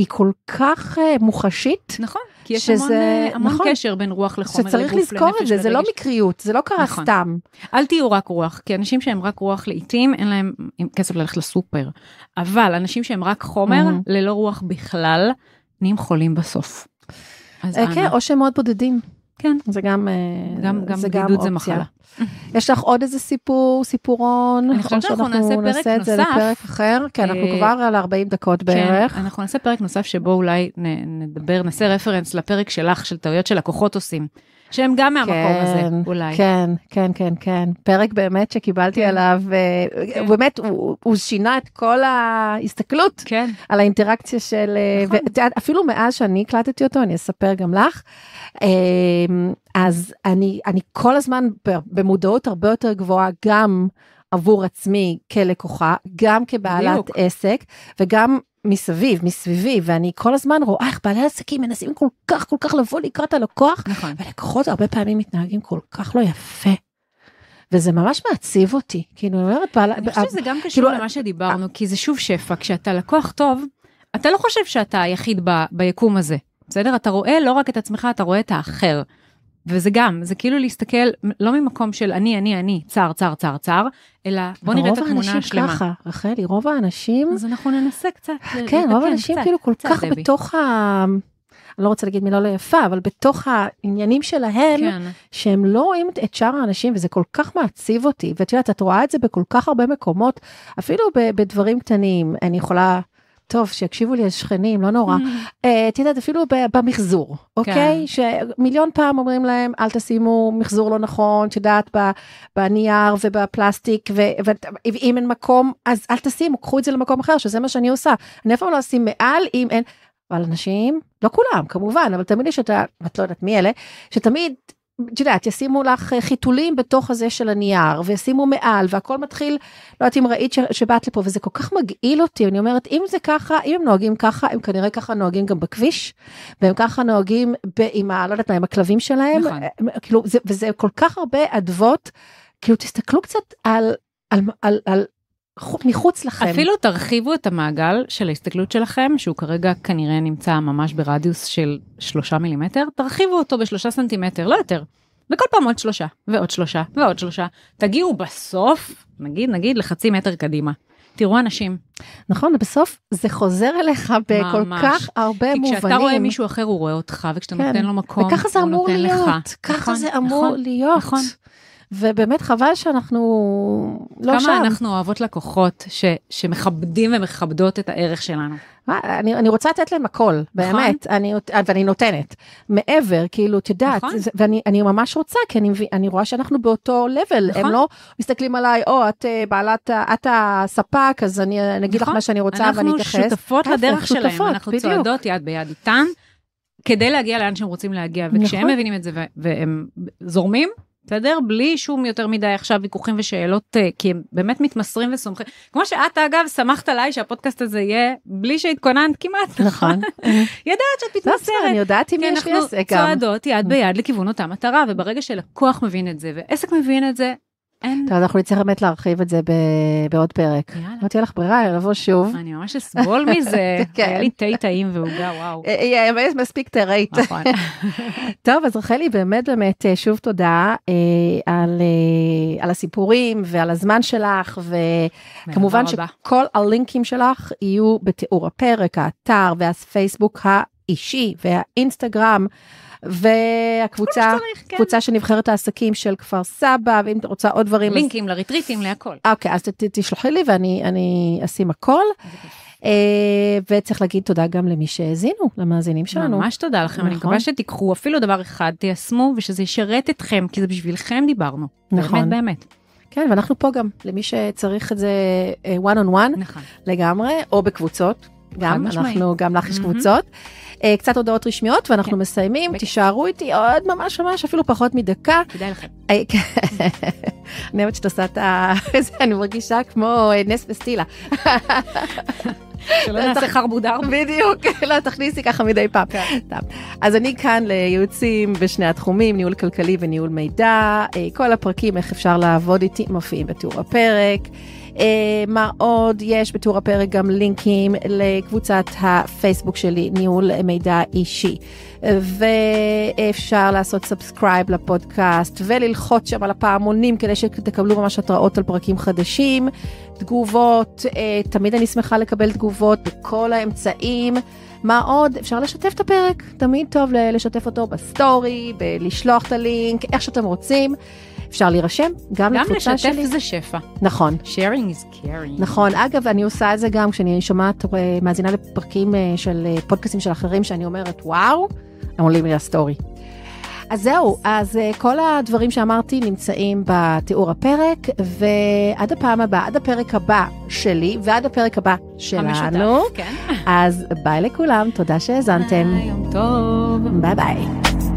A: היא כל כך אה, מוחשית.
B: נכון, כי יש
A: שזה-
B: המון, אה, המון
A: נכון.
B: קשר בין רוח לחומר לגוף
A: שצריך
B: לנפש
A: לזכור את זה, זה לא. מקריות, זה לא קרה
B: נכון.
A: סתם.
B: אל תהיו רק רוח, כי אנשים שהם רק רוח לעיתים, אין להם כסף ללכת לסופר. אבל אנשים שהם רק חומר,
A: מהמם.
B: ללא רוח בכלל, נהיים חולים בסוף. אז
A: אה,
B: אנא.
A: כן, או שהם מאוד בודדים.
B: כן.
A: זה גם, אה,
B: גם- גם
A: זה
B: זה
A: אופציה.
B: מחלה.
A: יש לך עוד איזה סיפור, סיפורון?
B: אני חושבת שאנחנו נעשה פרק
A: נעשה את זה
B: נוסף.
A: לפרק אחר? כן, אנחנו
B: אה,
A: כבר על 40 דקות בערך.
B: כן, אנחנו נעשה פרק נוסף שבו אולי נדבר, נעשה רפרנס לפרק שלך, של טעויות שלקוחות עושים, שהם גם מהמקום הזה, אולי.
A: כן, כן, כן, כן. פרק באמת שקיבלתי
B: כן.
A: עליו, אה,
B: כן.
A: באמת, הוא הוא שינה את כל ההסתכלות
B: כן,
A: על האינטראקציה של, אה,
B: נכון.
A: יודעת, אפילו מאז שאני הקלטתי אותו, אני אספר גם לך. אה, אז אני, אני כל הזמן במודעות הרבה יותר גבוהה, גם עבור עצמי כלקוחה, גם כבעלת
B: בדיוק.
A: עסק, וגם מסביב, מסביבי, ואני כל הזמן רואה איך בעלי עסקים מנסים כל כך, כל כך לבוא לקראת הלקוח,
B: נכון.
A: ולקוחות הרבה פעמים מתנהגים כל כך לא יפה. וזה ממש מעציב אותי, כאילו, אני אומרת, בעל...
B: אני חושבת שזה גם קשור
A: כאילו-
B: למה שדיברנו, כי זה שוב שפע, כשאתה לקוח טוב, אתה לא חושב שאתה היחיד ב, ביקום הזה, בסדר? אתה רואה לא רק את עצמך, אתה רואה את האחר. וזה גם, זה כאילו להסתכל לא ממקום של אני, אני, אני, צר, צר, צר, צר, אלא בוא נראה את
A: רוב
B: התמונה
A: האנשים
B: השלמה.
A: ככה, רחלי, רוב האנשים,
B: אז אנחנו ננסה קצת.
A: כן, רוב האנשים
B: קצת,
A: כאילו כל
B: קצת,
A: כך
B: דבי.
A: בתוך ה... אני לא רוצה להגיד מילה לא יפה, אבל בתוך העניינים שלהם,
B: כן,
A: שהם לא רואים את שאר האנשים, וזה כל כך מעציב אותי. ואת יודעת, את רואה את זה בכל כך הרבה מקומות, אפילו בדברים קטנים. אני יכולה, טוב, שיקשיבו לי השכנים, לא נורא. [LAUGHS] אה, את יודעת, אפילו במחזור, אוקיי? שמיליון פעם אומרים להם, אל תשימו מחזור לא נכון, את יודעת, בנייר ובפלסטיק, ואם אין מקום, אז אל תשימו, קחו את זה למקום אחר, שזה מה שאני עושה. אני אף פעם לא אשים מעל אם אין... אבל אנשים, לא כולם כמובן, אבל תמיד יש את ה... את לא יודעת מי אלה, שתמיד, את יודעת, ישימו לך אה, חיתולים בתוך הזה של הנייר, וישימו מעל, והכל מתחיל, לא יודעת אם ראית ש- שבאת לפה, וזה כל כך מגעיל אותי, אני אומרת, אם זה ככה, אם הם נוהגים ככה, הם כנראה ככה נוהגים גם בכביש, והם ככה נוהגים ב, עם ה... לא יודעת מה, עם הכלבים שלהם,
B: נכון.
A: הם, כאילו, זה, וזה כל כך הרבה אדוות, כאילו, תסתכלו קצת על, על, על, על, חו- מחוץ לכם.
B: אפילו תרחיבו את המעגל של ההסתכלות שלכם, שהוא כרגע כנראה נמצא ממש ברדיוס של שלושה מילימטר, תרחיבו אותו בשלושה סנטימטר, לא יותר. וכל פעם עוד שלושה, ועוד שלושה, ועוד שלושה. תגיעו בסוף, נגיד, נגיד, לחצי מטר קדימה. תראו אנשים,
A: נכון, ובסוף זה חוזר אליך בכל
B: ממש.
A: כך הרבה
B: כי
A: מובנים.
B: כשאתה רואה מישהו אחר הוא רואה אותך, וכשאתה
A: כן.
B: נותן לו מקום,
A: וככה זה
B: הוא
A: אמור
B: נותן
A: להיות,
B: לך.
A: ככה
B: נכון,
A: זה אמור
B: נכון.
A: להיות.
B: נכון.
A: ובאמת חבל שאנחנו לא
B: כמה
A: שם.
B: אנחנו אוהבות לקוחות ש, שמכבדים ומכבדות את הערך שלנו.
A: אני, אני רוצה לתת להם הכל, באמת, אני, ואני נותנת. מעבר, כאילו, את יודעת,
B: נכון.
A: זה- ואני אני ממש רוצה, כי אני, אני רואה שאנחנו באותו level,
B: נכון.
A: הם לא מסתכלים עליי, או, את אה, בעלת, את הספק, אז אני אני אגיד לך
B: נכון.
A: מה שאני רוצה ואני אתייחס.
B: אנחנו שותפות לדרך שלהם,
A: שותפות,
B: אנחנו
A: בדיוק.
B: צועדות יד ביד איתן, כדי להגיע לאן שהם רוצים להגיע, וכשהם
A: נכון.
B: מבינים את זה והם זורמים, בסדר? בלי שום יותר מדי עכשיו ויכוחים ושאלות, אה, כי הם באמת מתמסרים וסומכים. כמו שאת אגב שמחת עליי שהפודקאסט הזה יהיה בלי שהתכוננת כמעט,
A: נכון. [LAUGHS]
B: ידעת שאת
A: בסדר,
B: מתמסרת.
A: אני יודעת
B: כי
A: מי יש לי
B: אנחנו
A: עסק גם.
B: צועדות יד ביד לכיוון אותה מטרה, וברגע שלקוח מבין את זה ועסק מבין את זה, אין...
A: טוב, אנחנו נצטרך באמת להרחיב את זה ב- בעוד פרק.
B: יאללה.
A: לא תהיה לך ברירה, לבוא שוב.
B: אני ממש אסבול מזה, [LAUGHS]
A: כן.
B: היה לי תה טעים ועוגה, וואו.
A: אה, אה, אה, מספיק תרית.
B: נכון. [LAUGHS]
A: טוב, אז רחלי, באמת באמת שוב תודה על, על הסיפורים ועל הזמן שלך, וכמובן. שכל הלינקים שלך יהיו בתיאור הפרק, האתר והפייסבוק האישי והאינסטגרם. והקבוצה,
B: שצריך, כן.
A: קבוצה של נבחרת העסקים של כפר סבא, ואם את רוצה עוד דברים, אז-
B: לינקים לריטריטים, להכל.
A: אוקיי, אז ת- תשלחי לי ואני אני אשים הכל. אה, וצריך להגיד תודה גם למי שהאזינו, למאזינים שלנו.
B: ממש תודה לכם, אני
A: נכון.
B: מקווה שתיקחו אפילו דבר אחד, תיישמו, ושזה ישרת אתכם, כי זה בשבילכם דיברנו.
A: נכון.
B: באמת, באמת.
A: כן, ואנחנו פה גם, למי שצריך את זה אה, one on one
B: נכון.
A: לגמרי, או בקבוצות. גם. אנחנו, גם לך יש. קבוצות. אה, קצת הודעות רשמיות ואנחנו
B: כן.
A: מסיימים. תישארו איתי עוד ממש ממש, אפילו פחות מדקה.
B: כדאי לכם.
A: אה, כן. אני אוהבת שאת עושה את ה... [LAUGHS] אני מרגישה כמו אה, נס וסטילה.
B: שלא נעשה [LAUGHS] חרבו דרבו.
A: בדיוק, [LAUGHS] לא, תכניסי ככה מדי פעם. טוב. אז אני כאן לייעוצים בשני התחומים, ניהול כלכלי וניהול מידע. כל הפרקים, איך אפשר לעבוד איתי, מופיעים בתיאור הפרק. אה, מה עוד? יש בתיאור הפרק גם לינקים לקבוצת הפייסבוק שלי, ניהול מידע אישי. ואפשר לעשות subscribe לפודקאסט וללחוץ שם על הפעמונים כדי שתקבלו ממש התראות על פרקים חדשים. תגובות, אה, תמיד אני שמחה לקבל תגובות בכל האמצעים. מה עוד? אפשר לשתף את הפרק, תמיד טוב לשתף אותו בסטורי, לשלוח את הלינק, איך שאתם רוצים. אפשר להירשם גם,
B: גם
A: לקבוצה שלי.
B: גם לשתף זה שפע.
A: נכון.
B: sharing is caring.
A: נכון, אגב, אני עושה את זה גם כשאני שומעת, אה, מאזינה לפרקים אה, של פודקאסטים של אחרים, שאני אומרת, וואו, הם עולים לי לסטורי. אז זהו, אז כל הדברים שאמרתי נמצאים בתיאור הפרק, ועד הפעם הבאה, עד הפרק הבא שלי, ועד הפרק הבא שלנו.
B: המשותף, כן.
A: אז ביי לכולם, תודה שהאזנתם.
B: יום טוב.
A: ביי ביי.